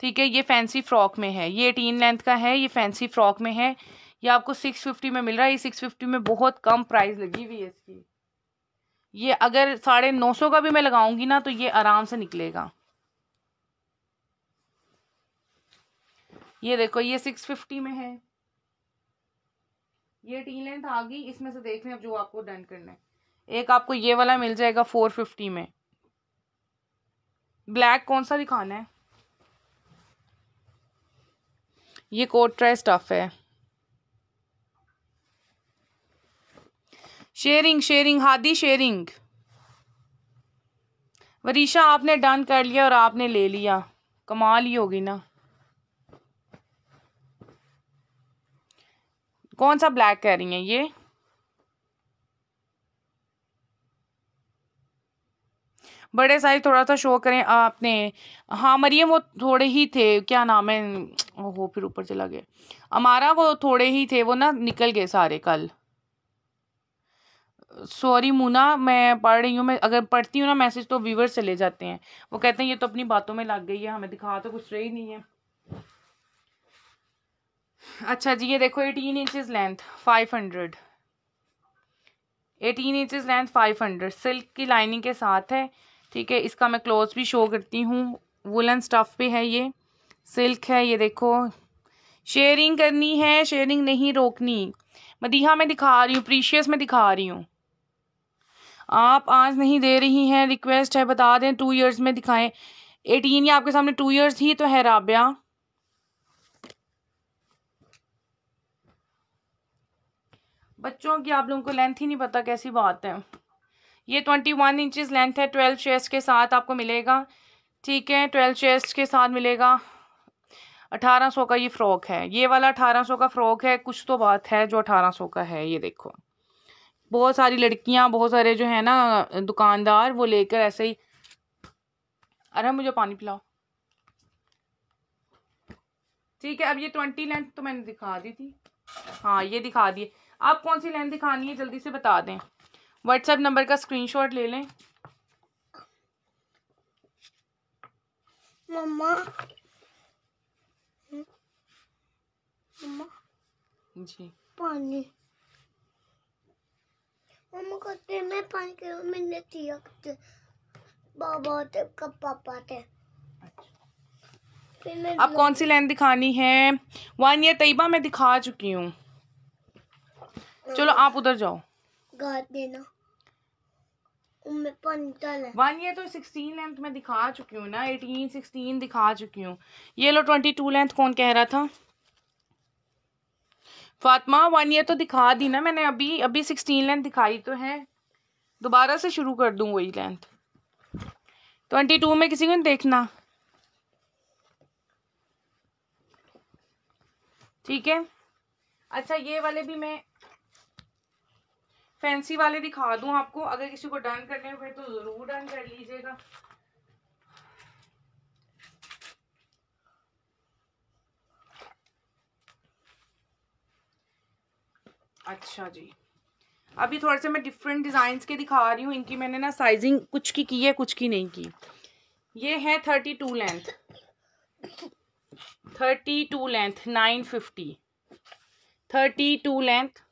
A: ठीक है, ये फैंसी फ्रॉक में है। ये एटीन लेंथ का है, ये फैंसी फ्रॉक में है। ये आपको सिक्स फिफ्टी में मिल रहा है। ये सिक्स फिफ्टी में बहुत कम प्राइस लगी हुई है इसकी। ये अगर साढ़े नौ सौ का भी मैं लगाऊँगी ना तो ये आराम से निकलेगा। ये देखो, ये सिक्स फिफ्टी में है। ये टी लेंथ आ गई। इसमें से देख लें अब जो आपको डन करना है। एक आपको ये वाला मिल जाएगा फोर फिफ्टी में। ब्लैक कौन सा दिखाना है? ये कोट ट्राई स्टफ़ है। Sharing sharing, Hadi sharing. Varisha, आपने डन कर लिया और आपने ले लिया। कमाल ही होगी ना। कौन सा ब्लैक कह रही हैं ये? बड़े साइज़ थोड़ा सा शो करें, आपने। हाँ मरियम वो थोड़े ही थे, क्या नाम है? ओहो, फिर ऊपर चला गया। हमारा वो थोड़े ही थे, वो ना निकल गए सारे कल। सॉरी मुना, मैं पढ़ रही हूँ, मैं अगर पढ़ती हूँ ना मैसेज तो व्यूवर्स चले जाते हैं। वो कहते हैं, ये तो अपनी बातों में लग गई है, हमें दिखा तो कुछ रही नहीं है। अच्छा जी, ये देखो eighteen inches length five hundred eighteen inches length five hundred silk की लाइनिंग के साथ है। ठीक है, इसका मैं क्लोथ भी शो करती हूँ। वुलन स्टफ़ पे है ये। सिल्क है, ये देखो। शेयरिंग करनी है शेयरिंग नहीं रोकनी। मदीहा में दिखा रही हूँ प्रीशियस में दिखा रही हूँ। आप आज नहीं दे रही हैं रिक्वेस्ट है, बता दें टू इयर्स में दिखाएँ। एटीन या आपके सामने टू इयर्स ही तो है राबिया। बच्चों की आप लोगों को लेंथ ही नहीं पता, कैसी बात है। ये ट्वेंटी वन इंचज़ लेंथ है ट्वेल्व चेस्ट के साथ आपको मिलेगा। ठीक है ट्वेल्व चेस्ट के साथ मिलेगा। अठारह सौ का ये फ़्रॉक है। ये वाला अठारह सौ का फ़्रॉक है, कुछ तो बात है जो अठारह सौ का है, ये देखो। बहुत सारी लड़कियाँ, बहुत सारे जो है ना, दुकानदार, वो लेकर ऐसे ही अरे मुझे पानी पिलाओ। ठीक है, अब ये ट्वेंटी लेंथ तो मैंने दिखा दी थी। हाँ ये दिखा दिए। आप कौन सी लेंथ दिखानी है, जल्दी से बता दें। व्हाट्सएप नंबर का स्क्रीनशॉट ले लें।
B: मम्मा। मम्मा।
A: जी।
B: पानी। मम्मा कहते मैं पानी के मैंने दिया करते बाबा थे कब पापा थे?
A: अब कौन सी लाइन दिखानी है? वन ईयर तैयबा मैं दिखा चुकी हूँ। चलो आप उधर जाओ।
B: गाद देना।
A: वन ईयर तो सिक्सटीन लेंथ में दिखा चुकी हूँ ना एटीन सिक्सटीन दिखा चुकी हूँ। ये लो ट्वेंटी टू लेंथ कौन कह रहा था? फातिमा, वन ईयर तो दिखा दी ना मैंने, अभी अभी सिक्सटीन लेंथ दिखाई तो है। दोबारा से शुरू कर दूँ वही लेंथ ट्वेंटी टू में किसी को नहीं देखना। ठीक है? अच्छा ये वाले भी मैं फैंसी वाले दिखा दूँ आपको, अगर किसी को डन करने हुए तो ज़रूर डन कर लीजिएगा। अच्छा जी। अभी थोड़े से मैं डिफरेंट डिज़ाइंस के दिखा रही हूँ, इनकी मैंने ना साइजिंग कुछ की की है, कुछ की नहीं की। ये है thirty two length thirty two length nine fifty thirty two length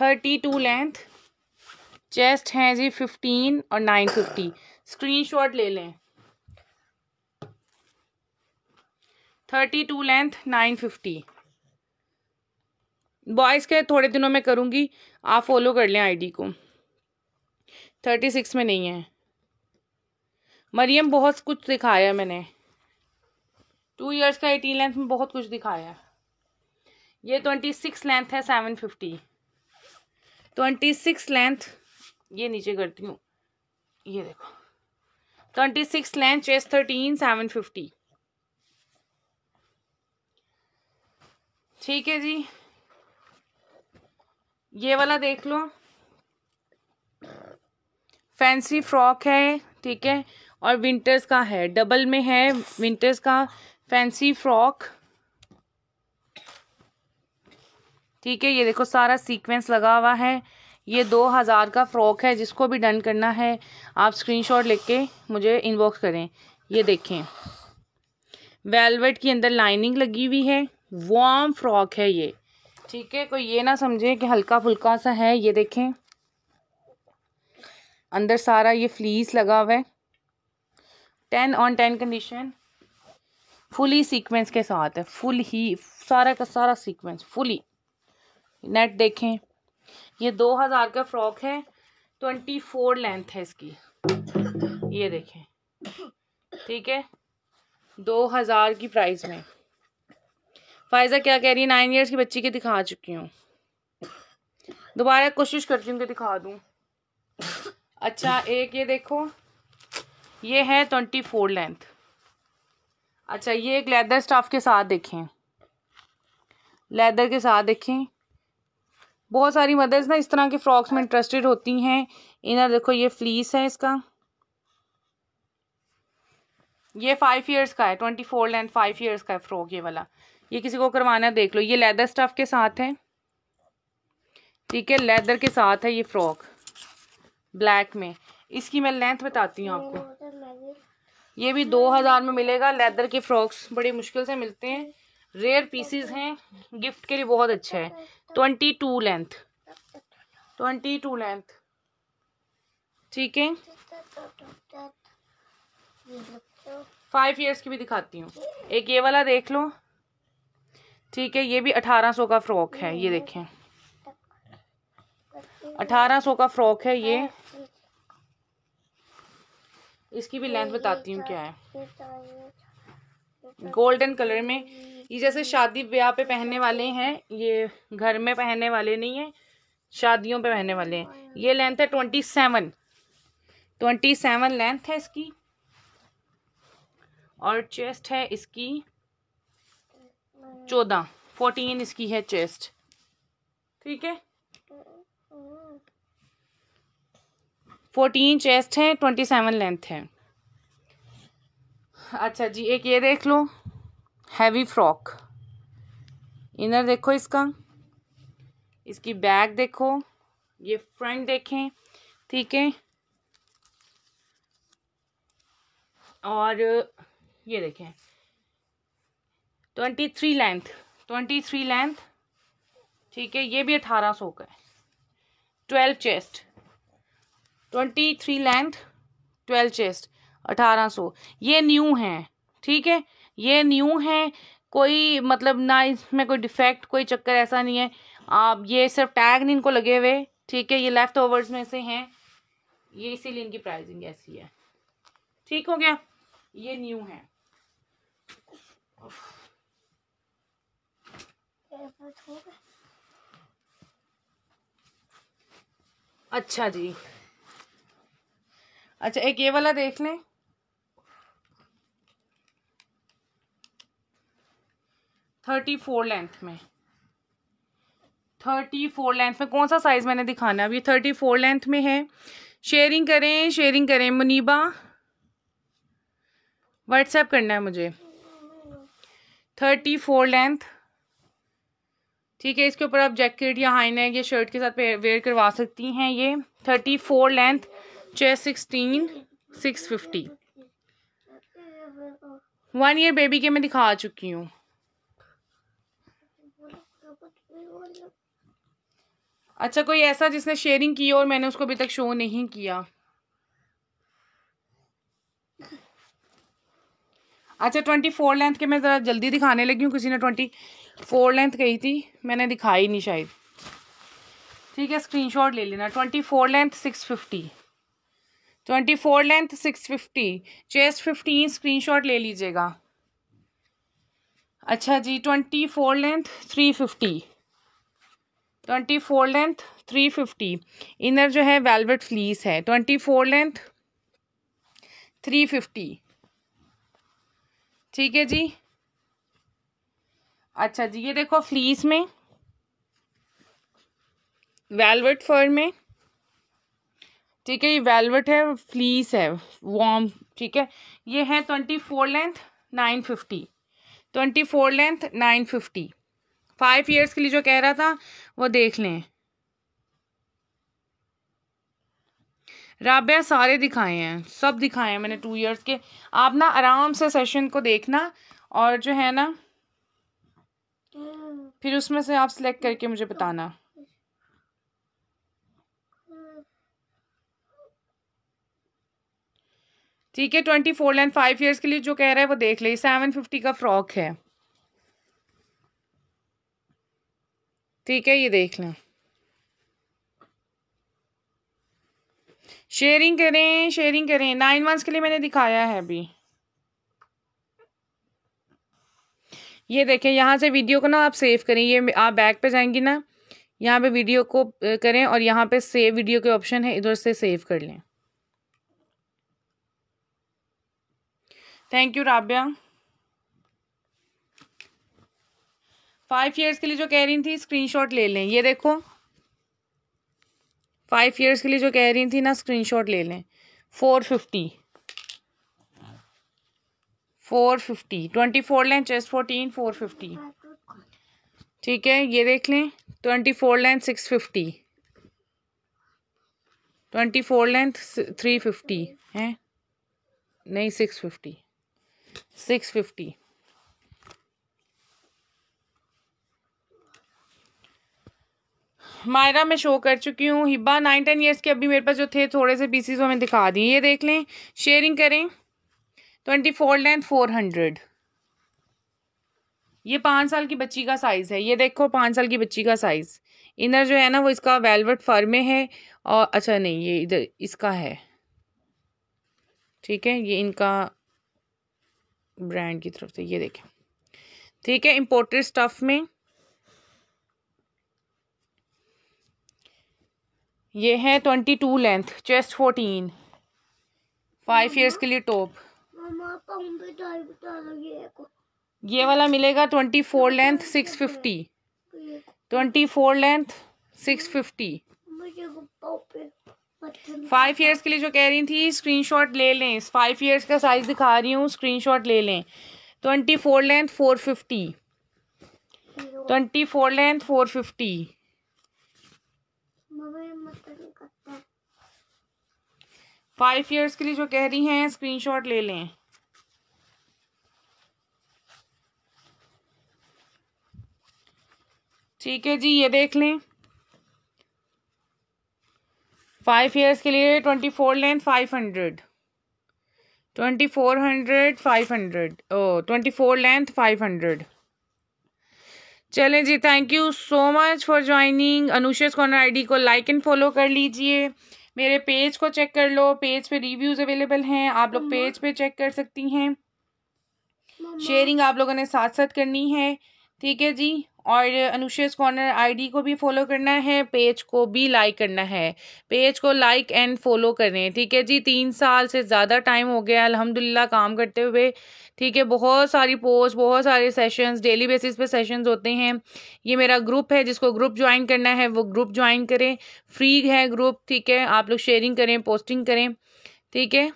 A: thirty two length. Chest है जी फिफ्टीन और नाइन फिफ्टी। स्क्रीनशॉट ले लें। Thirty two length, nine fifty. Boys के थोड़े दिनों में करूँगी। आप फॉलो कर लें आईडी को। थर्टी सिक्स में नहीं है। मरियम, बहुत कुछ दिखाया मैंने। टू इयर्स का एटीन लेंथ में बहुत कुछ दिखाया है। ये ट्वेंटी सिक्स लेंथ है seven fifty twenty six length ये नीचे करती हूँ। ये देखो। Twenty six length chest thirteen seven fifty ठीक है जी। ये वाला देख लो। फैंसी फ्रॉक है ठीक है। और विंटर्स का है। डबल में है विंटर्स का फैंसी फ्रॉक। ठीक है, ये देखो सारा सीक्वेंस लगा हुआ है। ये दो हज़ार का फ्रॉक है, जिसको भी डन करना है, आप स्क्रीनशॉट लेके मुझे इनबॉक्स करें। ये देखें। वेलवेट की अंदर लाइनिंग लगी हुई है। वार्म फ्रॉक है ये। ठीक है, कोई ये ना समझे कि हल्का फुल्का सा है, ये देखें। अंदर सारा ये फ्लीस लगा हुआ है। Ten on ten condition fully sequence के साथ है। फुल ही, सारा का सारा सीक्वेंस फुली नेट देखें। ये दो हज़ार का फ्रॉक है, ट्वेंटी फोर लेंथ है इसकी। ये देखें। ठीक है? दो हज़ार की प्राइस में। फायजा क्या कह रही है? नाइन ईयर्स की बच्ची के दिखा चुकी हूँ। दोबारा कोशिश करती हूँ कि दिखा दूँ। अच्छा एक ये देखो। ये है ट्वेंटी फोर लेंथ। अच्छा ये एक लेदर स्टाफ के साथ देखें। लेदर के साथ देखें। बहुत सारी मदर्स ना इस तरह के फ्रॉक्स में इंटरेस्टेड होती हैं। इधर देखो, ये फ्लीस है इसका। ये फाइव इयर्स का है twenty four length five years का है फ्रॉक ये वाला। ये किसी को करवाना देख लो। ये लेदर स्टफ़ के साथ है। ठीक है लेदर के साथ है ये फ्रॉक ब्लैक में। इसकी मैं लेंथ बताती हूँ आपको। ये भी दो हज़ार में मिलेगा। लेदर के फ्रॉक्स बड़ी मुश्किल से मिलते हैं। रेयर पीसीज हैं। गिफ्ट के लिए बहुत अच्छा है। Twenty two length. Twenty two length. ठीक है? फाइव इयर्स की भी दिखाती हूँ। एक ये वाला देख लो। ठीक है, ये भी अठारह सौ का फ्रॉक है, ये देखें। अठारह सौ का फ्रॉक है ये। इसकी भी लेंथ बताती हूँ क्या है। गोल्डन कलर में। ये जैसे शादी ब्याह पे पहनने वाले हैं, ये घर में पहनने वाले नहीं है, शादियों पे पहनने वाले हैं। ये लेंथ है twenty seven twenty seven length है इसकी। और चेस्ट है इसकी चौदह। फोर्टीन इसकी है चेस्ट ठीक है? फोर्टीन चेस्ट है ट्वेंटी सेवन लेंथ है। अच्छा जी, एक ये देख लो। हैवी फ्रॉक इनर देखो इसका। इसकी बैक देखो। ये फ्रंट देखें, ठीक है? और ये देखें। Twenty three length twenty three length ठीक है? ये भी अठारह सौ का है। Twelve chest twenty three length twelve chest अठारह सौ। ये न्यू है, ठीक है? ये न्यू है, कोई मतलब ना इसमें कोई डिफेक्ट, कोई चक्कर ऐसा नहीं है। आप ये सिर्फ़ टैग नहीं इनको लगे हुए, ठीक है? ये लेफ़्ट ओवर्स में से हैं। ये इसीलिए इनकी प्राइसिंग ऐसी है। ठीक हो गया? ये न्यू है। अच्छा जी। अच्छा एक ये वाला देख लें। थर्टी फोर लेंथ में। थर्टी फोर लेंथ में कौन सा साइज़ मैंने दिखाना है? अभी थर्टी फोर लेंथ में है। शेयरिंग करें शेयरिंग करें। मुनीबा व्हाट्सएप करना है मुझे। Thirty four length. ठीक है, इसके ऊपर आप जैकेट या हाई नेक या शर्ट के साथ वेयर करवा सकती हैं ये। Thirty four length chest sixteen six fifty one year baby के मैं दिखा चुकी हूँ। अच्छा कोई ऐसा जिसने शेयरिंग की और मैंने उसको अभी तक शो नहीं किया। अच्छा ट्वेंटी फोर लेंथ के मैं ज़रा जल्दी दिखाने लगी हूँ। किसी ने ट्वेंटी फोर लेंथ कही थी, मैंने दिखाई नहीं शायद। ठीक है स्क्रीनशॉट ले लेना। Twenty four length six fifty twenty four length six fifty chest fifteen screenshot ले लीजिएगा। अच्छा जी twenty four length three fifty twenty four length three fifty inner जो है वेलवेट फ्लीस है. Twenty four length three fifty ठीक है जी? अच्छा जी, ये देखो फ्लीस में वेलवेट फर में, ठीक है, ये वेलवेट है फ्लीस है वॉर्म ठीक है? ये है twenty four length nine fifty twenty four length nine fifty five years के लिए जो कह रहा था वो देख लें। राबिया सारे दिखाए हैं, सब दिखाए हैं मैंने टू इयर्स के। आप ना आराम से सेशन को देखना और जो है ना, फिर उसमें से आप सिलेक्ट करके मुझे बताना। ठीक है twenty four length five years के लिए जो कह रहा है वो देख ले। सेवन फिफ्टी का फ्रॉक है। ठीक है, ये देख लें। शेयरिंग करें शेयरिंग करें। नाइन मंथ्स के लिए मैंने दिखाया है अभी। ये देखें, यहाँ से वीडियो को ना आप सेव करें। ये आप बैक पे जाएँगी ना, यहाँ पे वीडियो को करें और यहाँ पे सेव वीडियो के ऑप्शन है, इधर से सेव कर लें। Thank you Rabia five years के लिए जो कह रही थी स्क्रीनशॉट ले लें। ये देखो। फाइव ईयर्स के लिए जो कह रही थी ना स्क्रीनशॉट ले लें। Four fifty four fifty twenty four length chest fourteen four fifty ठीक है, ये देख लें। Twenty four length six fifty twenty four length three fifty है? नहीं six fifty six fifty Myra मैं शो कर चुकी हूँ। हिब्बा नाइन टेन ईयर्स के अभी मेरे पास जो थे, थोड़े से पीसीज वो मैं दिखा दी ये देख लें शेयरिंग करें। Twenty four length four hundred ये पाँच साल की बच्ची का साइज़ है। ये देखो, पाँच साल की बच्ची का साइज़ इनर जो है ना, वो इसका वेलवेट फर में है और अच्छा नहीं, ये इधर, इसका है। ठीक है, ये इनका ब्रांड की तरफ़ से, ये देखें। ठीक है इम्पोर्टेड स्टफ़ में। ये है twenty two length chest fourteen five years के लिए टॉप ये वाला मिलेगा twenty four length six fifty twenty four length six fifty five years के लिए जो कह रही थी स्क्रीनशॉट ले लें। फाइव ईयर्स का साइज़ दिखा रही हूँ स्क्रीनशॉट ले लें। Twenty four length four fifty twenty four length four fifty
B: mummy मतलब नहीं करता
A: फाइव ईयर्स के लिए जो कह रही हैं, स्क्रीनशॉट ले लें। ठीक है जी, ये देख लें। फाइव ईयर्स के लिए twenty four length five hundred. Twenty four hundred, five hundred. Oh, twenty four length, five hundred. चलें जी thank you so much for joining Anushesh corner ID को लाइक एंड फॉलो कर लीजिए। मेरे पेज को check कर लो पेज पे reviews available हैं आप लोग पेज पे चेक कर सकती हैं। शेयरिंग आप लोगों ने साथ साथ करनी है। ठीक है जी? और अनुशेष कॉर्नर आईडी को भी फॉलो करना है पेज को भी लाइक करना है। पेज को लाइक एंड फॉलो करें, ठीक है जी? तीन साल से ज़्यादा टाइम हो गया, अल्हम्दुलिल्लाह काम करते हुए, ठीक है? बहुत सारी पोस्ट बहुत सारे सेशंस डेली बेसिस पे सेशंस होते हैं। ये मेरा ग्रुप है, जिसको ग्रुप ज्वाइन करना है, वो ग्रुप ज्वाइन करें। फ्री है ग्रुप ठीक है? आप लोग शेयरिंग करें पोस्टिंग करें, ठीक है?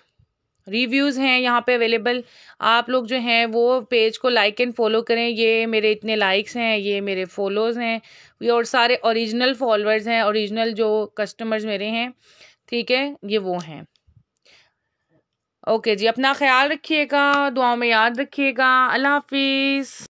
A: रिव्यूज़ हैं, यहाँ पे अवेलेबल आप लोग जो हैं, वो पेज को लाइक एंड फॉलो करें। ये मेरे इतने लाइक्स हैं, ये मेरे फॉलोज़ हैं। ये और सारे ओरिजिनल फॉलोअर्स हैं ओरिजिनल जो कस्टमर्स मेरे हैं, ठीक है? ये वो हैं। ओके जी, अपना ख्याल रखिएगा, दुआओं में याद रखिएगा। अल्लाह हाफिज़।